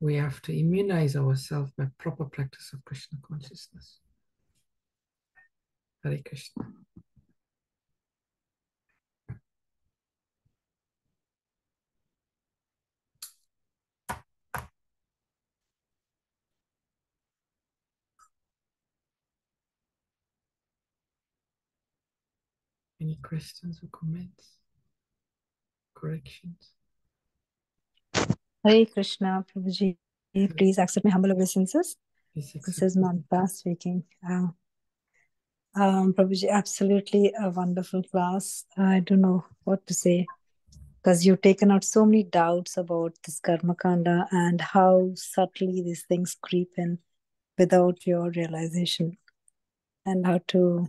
We have to immunize ourselves by proper practice of Krishna consciousness. Hare Krishna. Any questions or comments? Corrections? Hare Krishna, Prabhuji. Please accept my humble obeisances. This is Mamta speaking. Uh, um, Prabhuji, absolutely a wonderful class. I don't know what to say because you've taken out so many doubts about this Karma Kanda and how subtly these things creep in without your realization and how to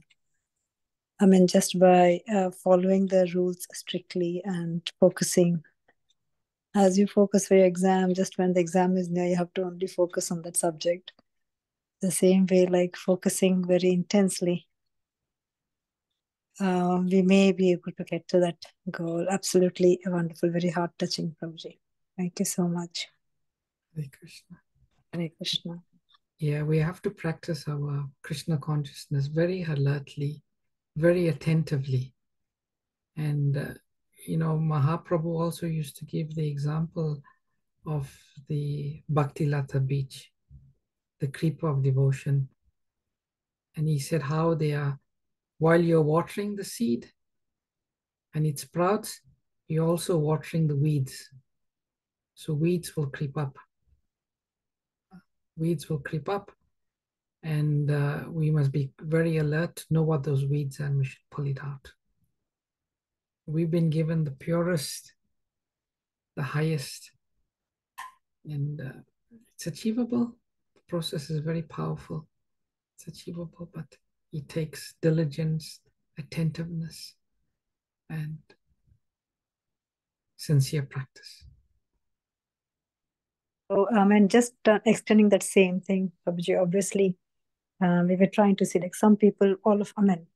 I mean, just by uh, following the rules strictly and focusing. As you focus for your exam, just when the exam is near, you have to only focus on that subject. The same way, like focusing very intensely, uh, we may be able to get to that goal. Absolutely wonderful, very heart touching, Prabhuji. Thank you so much. Hare Krishna. Hare Krishna. Yeah, we have to practice our Krishna consciousness very alertly, very attentively. And, uh, you know, Mahaprabhu also used to give the example of the Bhakti Lata bija, the creeper of devotion. And he said how they are, while you're watering the seed and it sprouts, you're also watering the weeds. So weeds will creep up. Weeds will creep up and uh, we must be very alert to know what those weeds are and we should pull it out. We've been given the purest, the highest, and uh, it's achievable. The process is very powerful. It's achievable, but it takes diligence, attentiveness, and sincere practice. So, um, and just uh, extending that same thing, obviously, um, we were trying to see like some people, all of, I mean,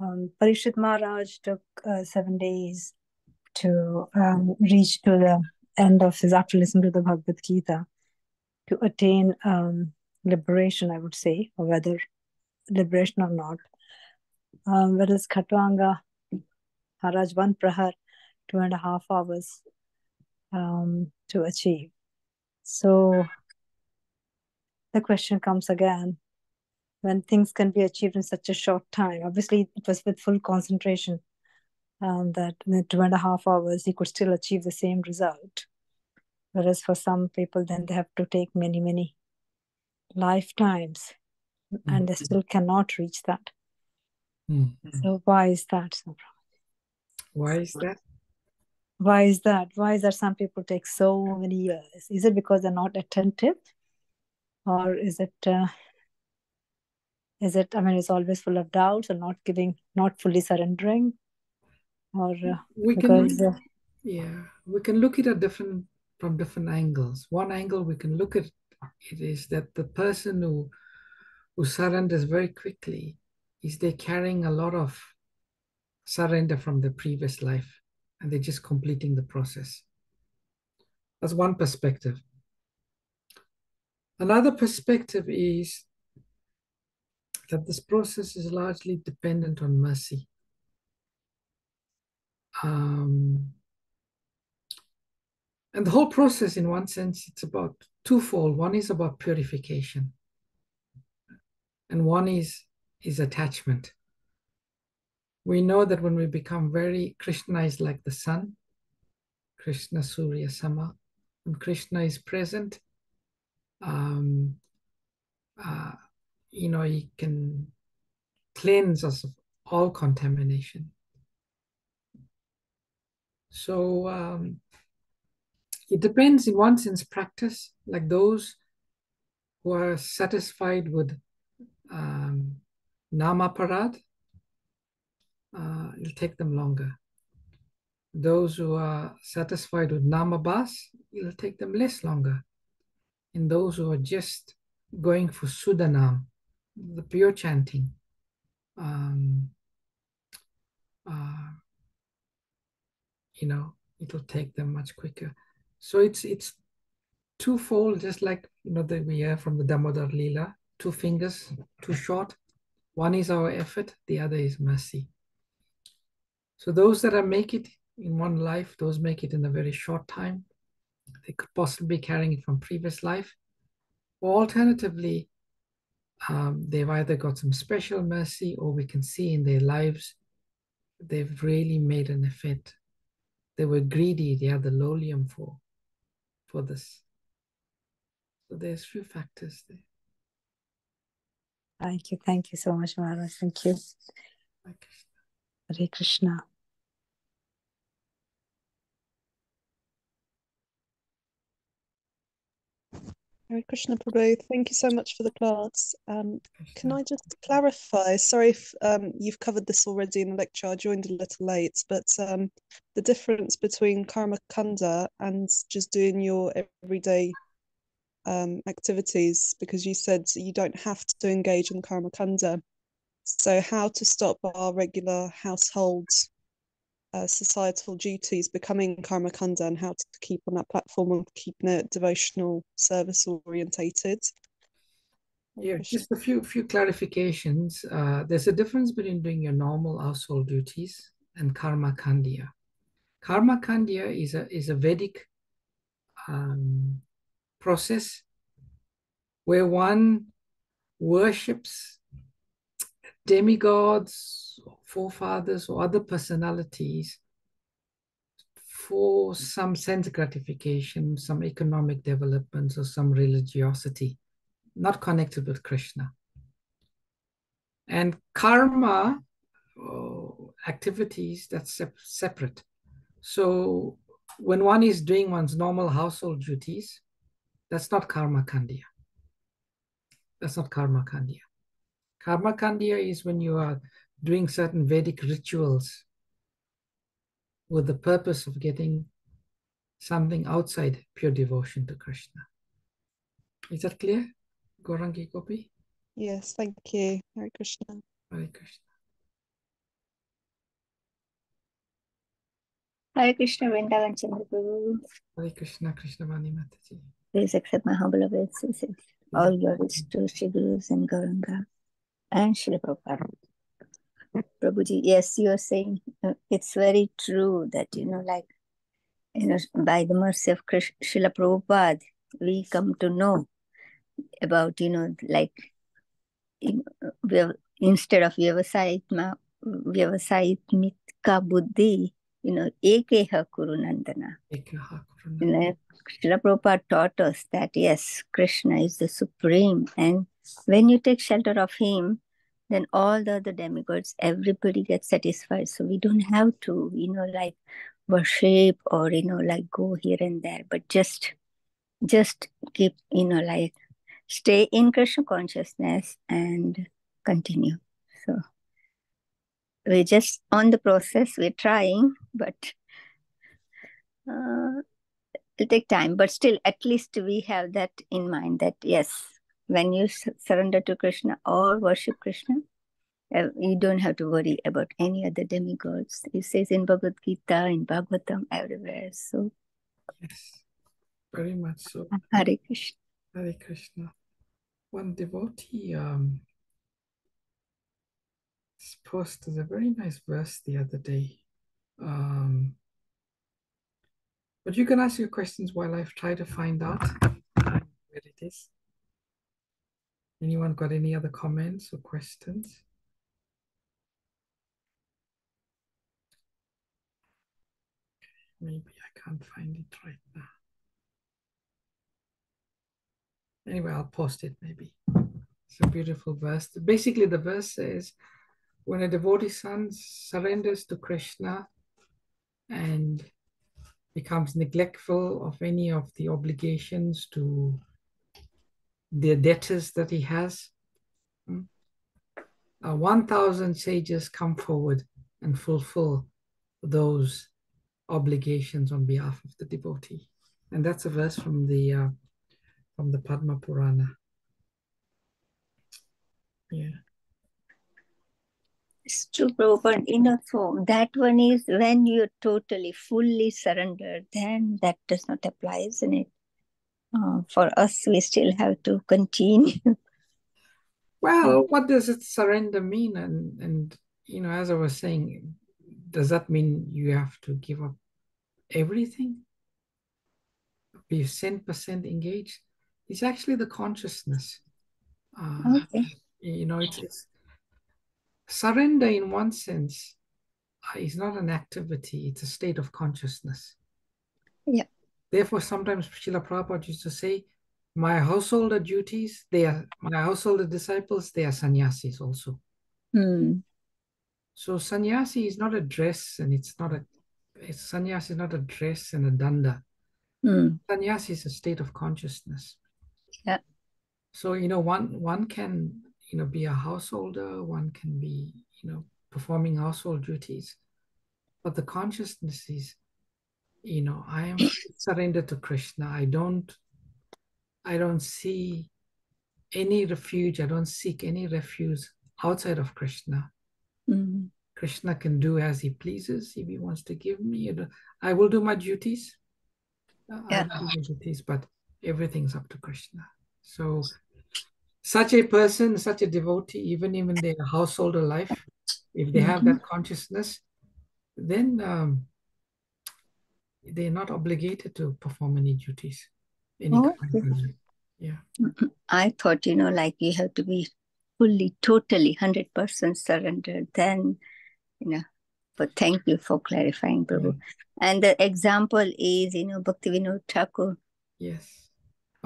um, Parishit Maharaj took uh, seven days to um, reach to the end of his, after listening to the Bhagavad Gita, to attain um, liberation, I would say, or whether liberation or not. Um, whereas Khatwanga Maharaj, one prahar, two and a half hours um, to achieve. So the question comes again when things can be achieved in such a short time. Obviously, it was with full concentration um, that in two and a half hours he could still achieve the same result. Whereas for some people, then they have to take many, many lifetimes mm-hmm. and they still cannot reach that. Mm-hmm. So, why is that? Why is that? Why is that? Why is that some people take so many years? Is it because they're not attentive? Or is it uh, is it i mean it's always full of doubts or not giving not fully surrendering? Or uh, we can because, uh, yeah we can look at it at different from different angles. One angle we can look at it is that the person who who surrenders very quickly is they carrying a lot of surrender from the previous life and they're just completing the process. That's one perspective. Another perspective is that this process is largely dependent on mercy. Um, and the whole process, in one sense, it's about twofold. One is about purification, and one is is attachment. We know that when we become very Krishnized like the sun, Krishna Surya Sama, when Krishna is present, um, uh, you know, he can cleanse us of all contamination. So um, it depends in one sense practice, like those who are satisfied with um, namaparad, uh, it'll take them longer. Those who are satisfied with namabhas, it'll take them less longer. And those who are just going for sudanam, the pure chanting um, uh, you know it'll take them much quicker. So it's it's twofold just like you know that we hear from the damodar lila two fingers too short. One is our effort the other is mercy. So those that are make it in one life those make it in a very short time. They could possibly be carrying it from previous life. Or alternatively um, they've either got some special mercy or we can see in their lives they've really made an effort. They were greedy, they had the laulyam for, for this. So there's few factors there. Thank you. Thank you so much, Maharaj. Thank you. Hare Krishna. Hare Krishna Prabhu, thank you so much for the class. Um, can I just clarify? Sorry if um, you've covered this already in the lecture, I joined a little late, but um, the difference between Karma Kanda and just doing your everyday um, activities, because you said you don't have to engage in Karma Kanda. So, how to stop our regular household uh, societal duties becoming karma kanda and how to keep on that platform and keeping it devotional service orientated. Yeah just a few few clarifications. Uh, there's a difference between doing your normal household duties and karma kandya karma kandya is a is a vedic um, process where one worships demigods, forefathers, or other personalities for some sense gratification, some economic developments, or some religiosity, not connected with Krishna. And karma uh, activities, that's sep separate. So when one is doing one's normal household duties, that's not karma kandya. That's not karma kandya. Karma Kandya is when you are doing certain Vedic rituals with the purpose of getting something outside pure devotion to Krishna. Is that clear, Gorangi Gopi? Yes, thank you. Hare Krishna. Hare Krishna. Hare Krishna, Vrindavan Chandraprabhu. Hare Krishna, Krishna Vani Mataji. Please accept my humble obeisances. All glory to Sri Gurus and Gauranga and Srila Prabhupada. Prabhuji, yes, you're saying uh, it's very true that, you know, like, you know, by the mercy of Krish, Srila Prabhupada, we come to know about, you know, like we have instead of vyavasayitma, vyavasayitmika buddhi, you know, ekeha kurunandana. Ekaha You know, Srila Prabhupada taught us that yes, Krishna is the supreme, and when you take shelter of him, then all the other demigods, everybody gets satisfied. So we don't have to, you know, like worship or you know, like go here and there, but just just keep, you know, like stay in Krishna consciousness and continue. So we're just on the process, we're trying, but uh, it'll take time. But still, at least we have that in mind that yes, when you surrender to Krishna or worship Krishna, uh, you don't have to worry about any other demigods. It says in Bhagavad Gita, in Bhagavatam, everywhere. So, Yes, very much so. Hare Krishna. Hare Krishna. One devotee um, posted a very nice verse the other day. Um, but you can ask your questions while I've tried to find out where it is. Anyone got any other comments or questions? Maybe I can't find it right now. Anyway, I'll post it maybe. It's a beautiful verse. Basically, the verse says, when a devotee son surrenders to Krishna and becomes neglectful of any of the obligations to the debtors that he has, hmm, uh, 1,000 sages come forward and fulfill those obligations on behalf of the devotee. And that's a verse from the uh, from the Padma Purana. Yeah. It's true, Prabhupada. In a form, that one is when you're totally, fully surrendered, then that does not apply, isn't it? Uh, for us, we still have to continue. Well, Well- what does it surrender mean? And and you know, as I was saying, does that mean you have to give up everything? Be 10% engaged? It's actually the consciousness. Uh, okay. you know, it's, it's surrender in one sense uh, is not an activity, it's a state of consciousness. Therefore, sometimes Srila Prabhupada used to say, my householder duties, they are my householder disciples, they are sannyasis also. Hmm. So sannyasi is not a dress and it's not a it's, sannyasi is not a dress and a danda. Hmm. Sannyasi is a state of consciousness. Yeah. So you know one one can you know be a householder, one can be you know performing household duties, but the consciousness is you know I am surrendered to Krishna. I don't I don't see any refuge. I don't seek any refuge outside of Krishna. Hmm. Krishna can do as he pleases. If he wants to give me, I will do my duties. Uh, Yeah. my duties, but everything's up to Krishna. So, such a person, such a devotee, even in their householder life, if they have that consciousness, then um, they're not obligated to perform any duties. Any Oh, kind yeah. I thought, you know, like you have to be fully, totally, 100% surrendered. Then, you know, but thank you for clarifying, Prabhu. And the example is, you know, Bhaktivinoda Thakur. Yes.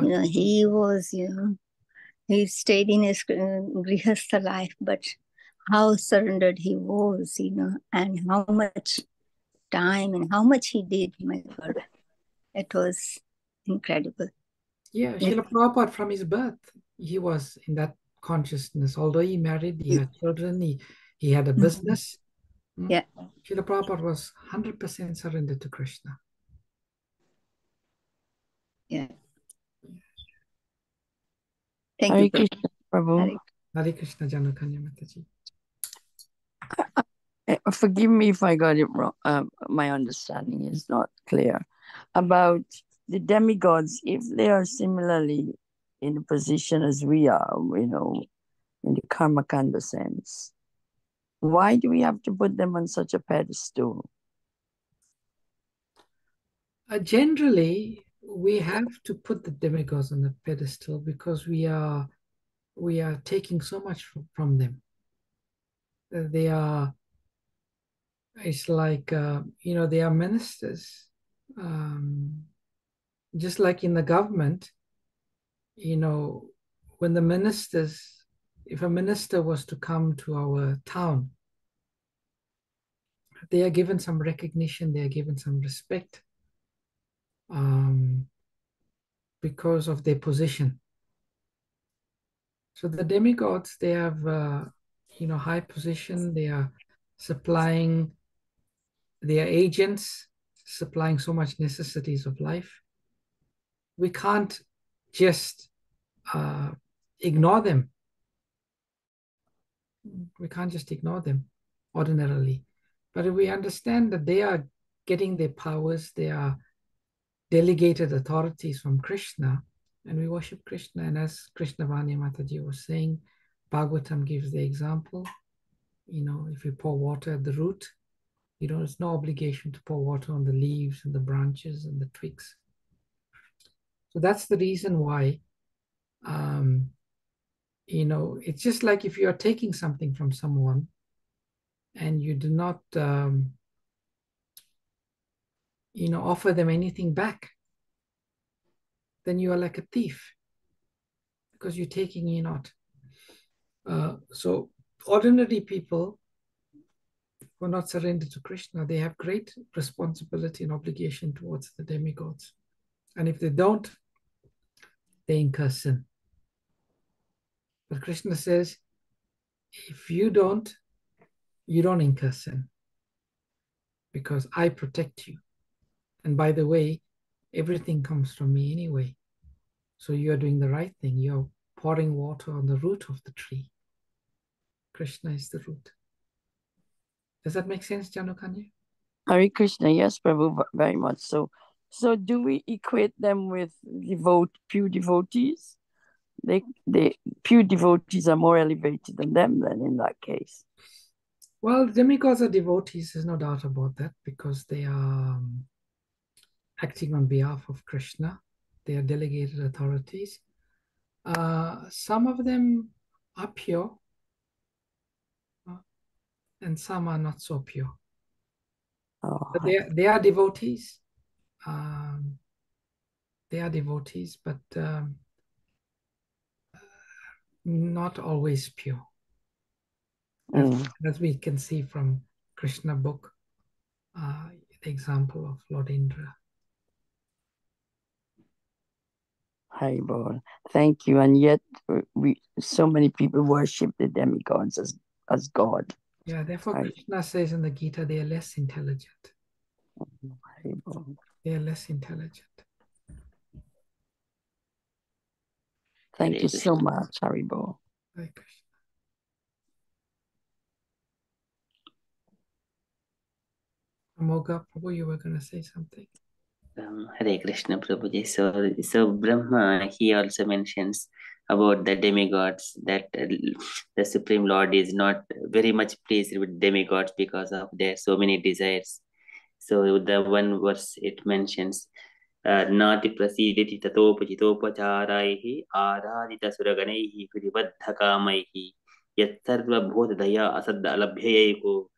You know, he was, you know, he stayed in his uh, grihastha life, but how surrendered he was, you know, and how much time and how much he did, my God. It was incredible. Yeah, Yeah. Srila Prabhupada from his birth, he was in that consciousness. Although he married, he had children, he, he had a Mhm. business. mm, Yeah. Srila Prabhupada was 100% surrendered to Krishna. Yeah. Thank Hare you, Prabhu. Krishna, Prabhu. Hare- Hare Krishna Janakanya Mataji. Forgive me if I got it wrong. Um, my understanding is not clear about the demigods. If they are similarly in a position as we are, you know, in the karma sense, why do we have to put them on such a pedestal? Uh, generally, we have to put the demigods on the pedestal because we are we are taking so much from them. They are, it's like, uh, you know, they are ministers. Um, just like in the government, you know, when the ministers, if a minister was to come to our town, they are given some recognition, they are given some respect um, because of their position. So the demigods, they have, uh, you know, high position. They are supplying, they are agents, supplying so much necessities of life. We can't just uh, ignore them. We can't just ignore them ordinarily. But if we understand that they are getting their powers, they are delegated authorities from Krishna, and we worship Krishna. And as Krishna Vani Mataji was saying, Bhagavatam gives the example. You know, if you pour water at the root, you know, there's no obligation to pour water on the leaves and the branches and the twigs. So that's the reason why, um, you know, it's just like if you are taking something from someone and you do not, um, you know, offer them anything back, then you are like a thief because you're taking you not. Uh, so ordinary people not surrendered to Krishna, they have great responsibility and obligation towards the demigods. And if they don't, they incur sin. But Krishna says, if you don't, you don't incur sin because I protect you. And by the way, everything comes from me anyway. So you're doing the right thing. You're pouring water on the root of the tree. Krishna is the root. Does that make sense, Janukanya? Hare Krishna, yes, Prabhu, very much so. So do we equate them with devote pure devotees? They they pure devotees are more elevated than them then in that case. Well, demigods are devotees, there's no doubt about that, because they are um, acting on behalf of Krishna. They are delegated authorities. Uh, some of them are pure, and some are not so pure. Oh, they are, they are devotees. Um, they are devotees, but um, not always pure. As, mm, as we can see from Krishna book, uh, the example of Lord Indra. Hi, Haribol. Thank you. And yet we so many people worship the demigods as as God. Yeah, therefore Right. Krishna says in the Gita they are less intelligent. They are less intelligent. Thank you so much, Haribol. Hare Krishna. Amoga Prabhu, you were going to say something. Um, Hare Krishna Prabhuji. So, so Brahma, he also mentions about the demigods that uh, the Supreme Lord is not very much pleased with demigods because of their so many desires. So the one verse it mentions, uh, Nati prasiditi tatopachitopacharaihi aradita suraganaihi puribaddhakamaihi yatsarvabhodadaya asadda alabhyayaiku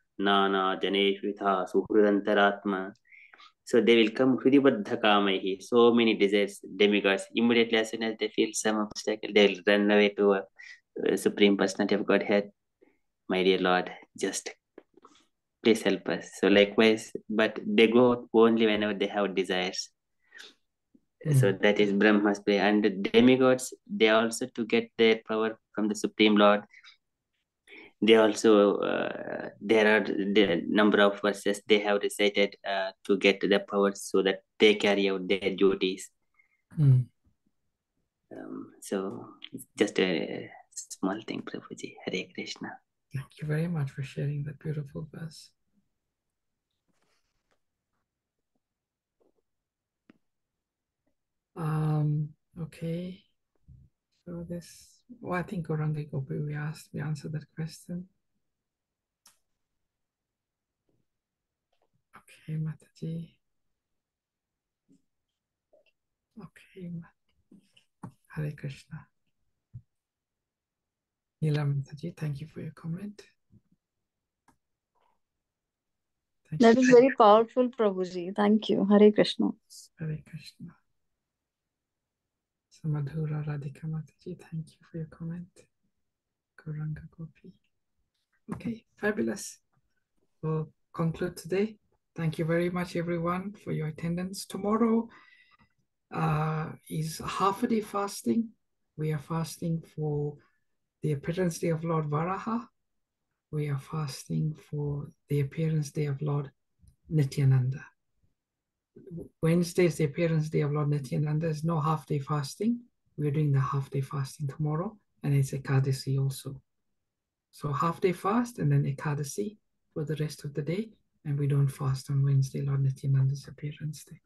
so they will come Hridibaddhakamaihi, so many desires, demigods. Immediately as soon as they feel some obstacle, they will run away to a, a Supreme Personality of Godhead. My dear Lord, just please help us. So likewise, but they go only whenever they have desires. Hmm. So that is Brahma's play. And the demigods, they also to get their power from the Supreme Lord. They also uh, there are the number of verses they have recited uh, to get the power so that they carry out their duties. Mm. Um, so it's just a small thing, Prabhuji. Hare Krishna. Thank you very much for sharing that beautiful verse. Um, okay. So this, well, I think Gauranga Gopi, we asked, we answered that question. Okay, Mataji. Okay. Hare Krishna. Neela Mataji, thank you for your comment. Thank That you. is very powerful, Prabhuji. Thank you. Hare Krishna. Hare Krishna. Samadhura Radhika Mataji, thank you for your comment. Gauranga Gopi. Okay, fabulous. We'll conclude today. Thank you very much, everyone, for your attendance. Tomorrow uh, is half a day fasting. We are fasting for the appearance day of Lord Varaha. We are fasting for the appearance day of Lord Nityananda. Wednesday is the appearance day of Lord Nityananda. There's no half day fasting. We're doing the half day fasting tomorrow, and it's Ekadasi also. So half day fast and then Ekadasi for the rest of the day, and we don't fast on Wednesday, Lord Nityananda's appearance day.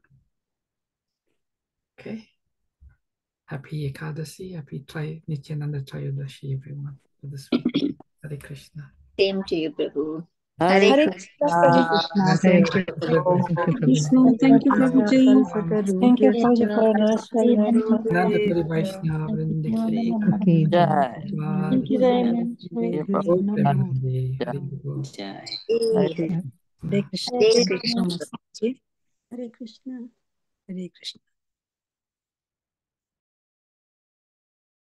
Okay. Happy Ekadasi, happy Sri Nityananda Trayodasi, everyone, for this week. Hare Krishna. Same to you, Prabhu. Hare Hare Krishna. Krishna. Thank you. Krishna, thank you, Prabhuji. Thank you, Prabhuji, for us. Nanda Puri Vaishnava Vrindaki. Okay. Jai. Thank you very much. Dear Hare Prabhupada. Hare Jai. Hare Krishna. Hare Krishna. Hare Krishna. Hare Krishna.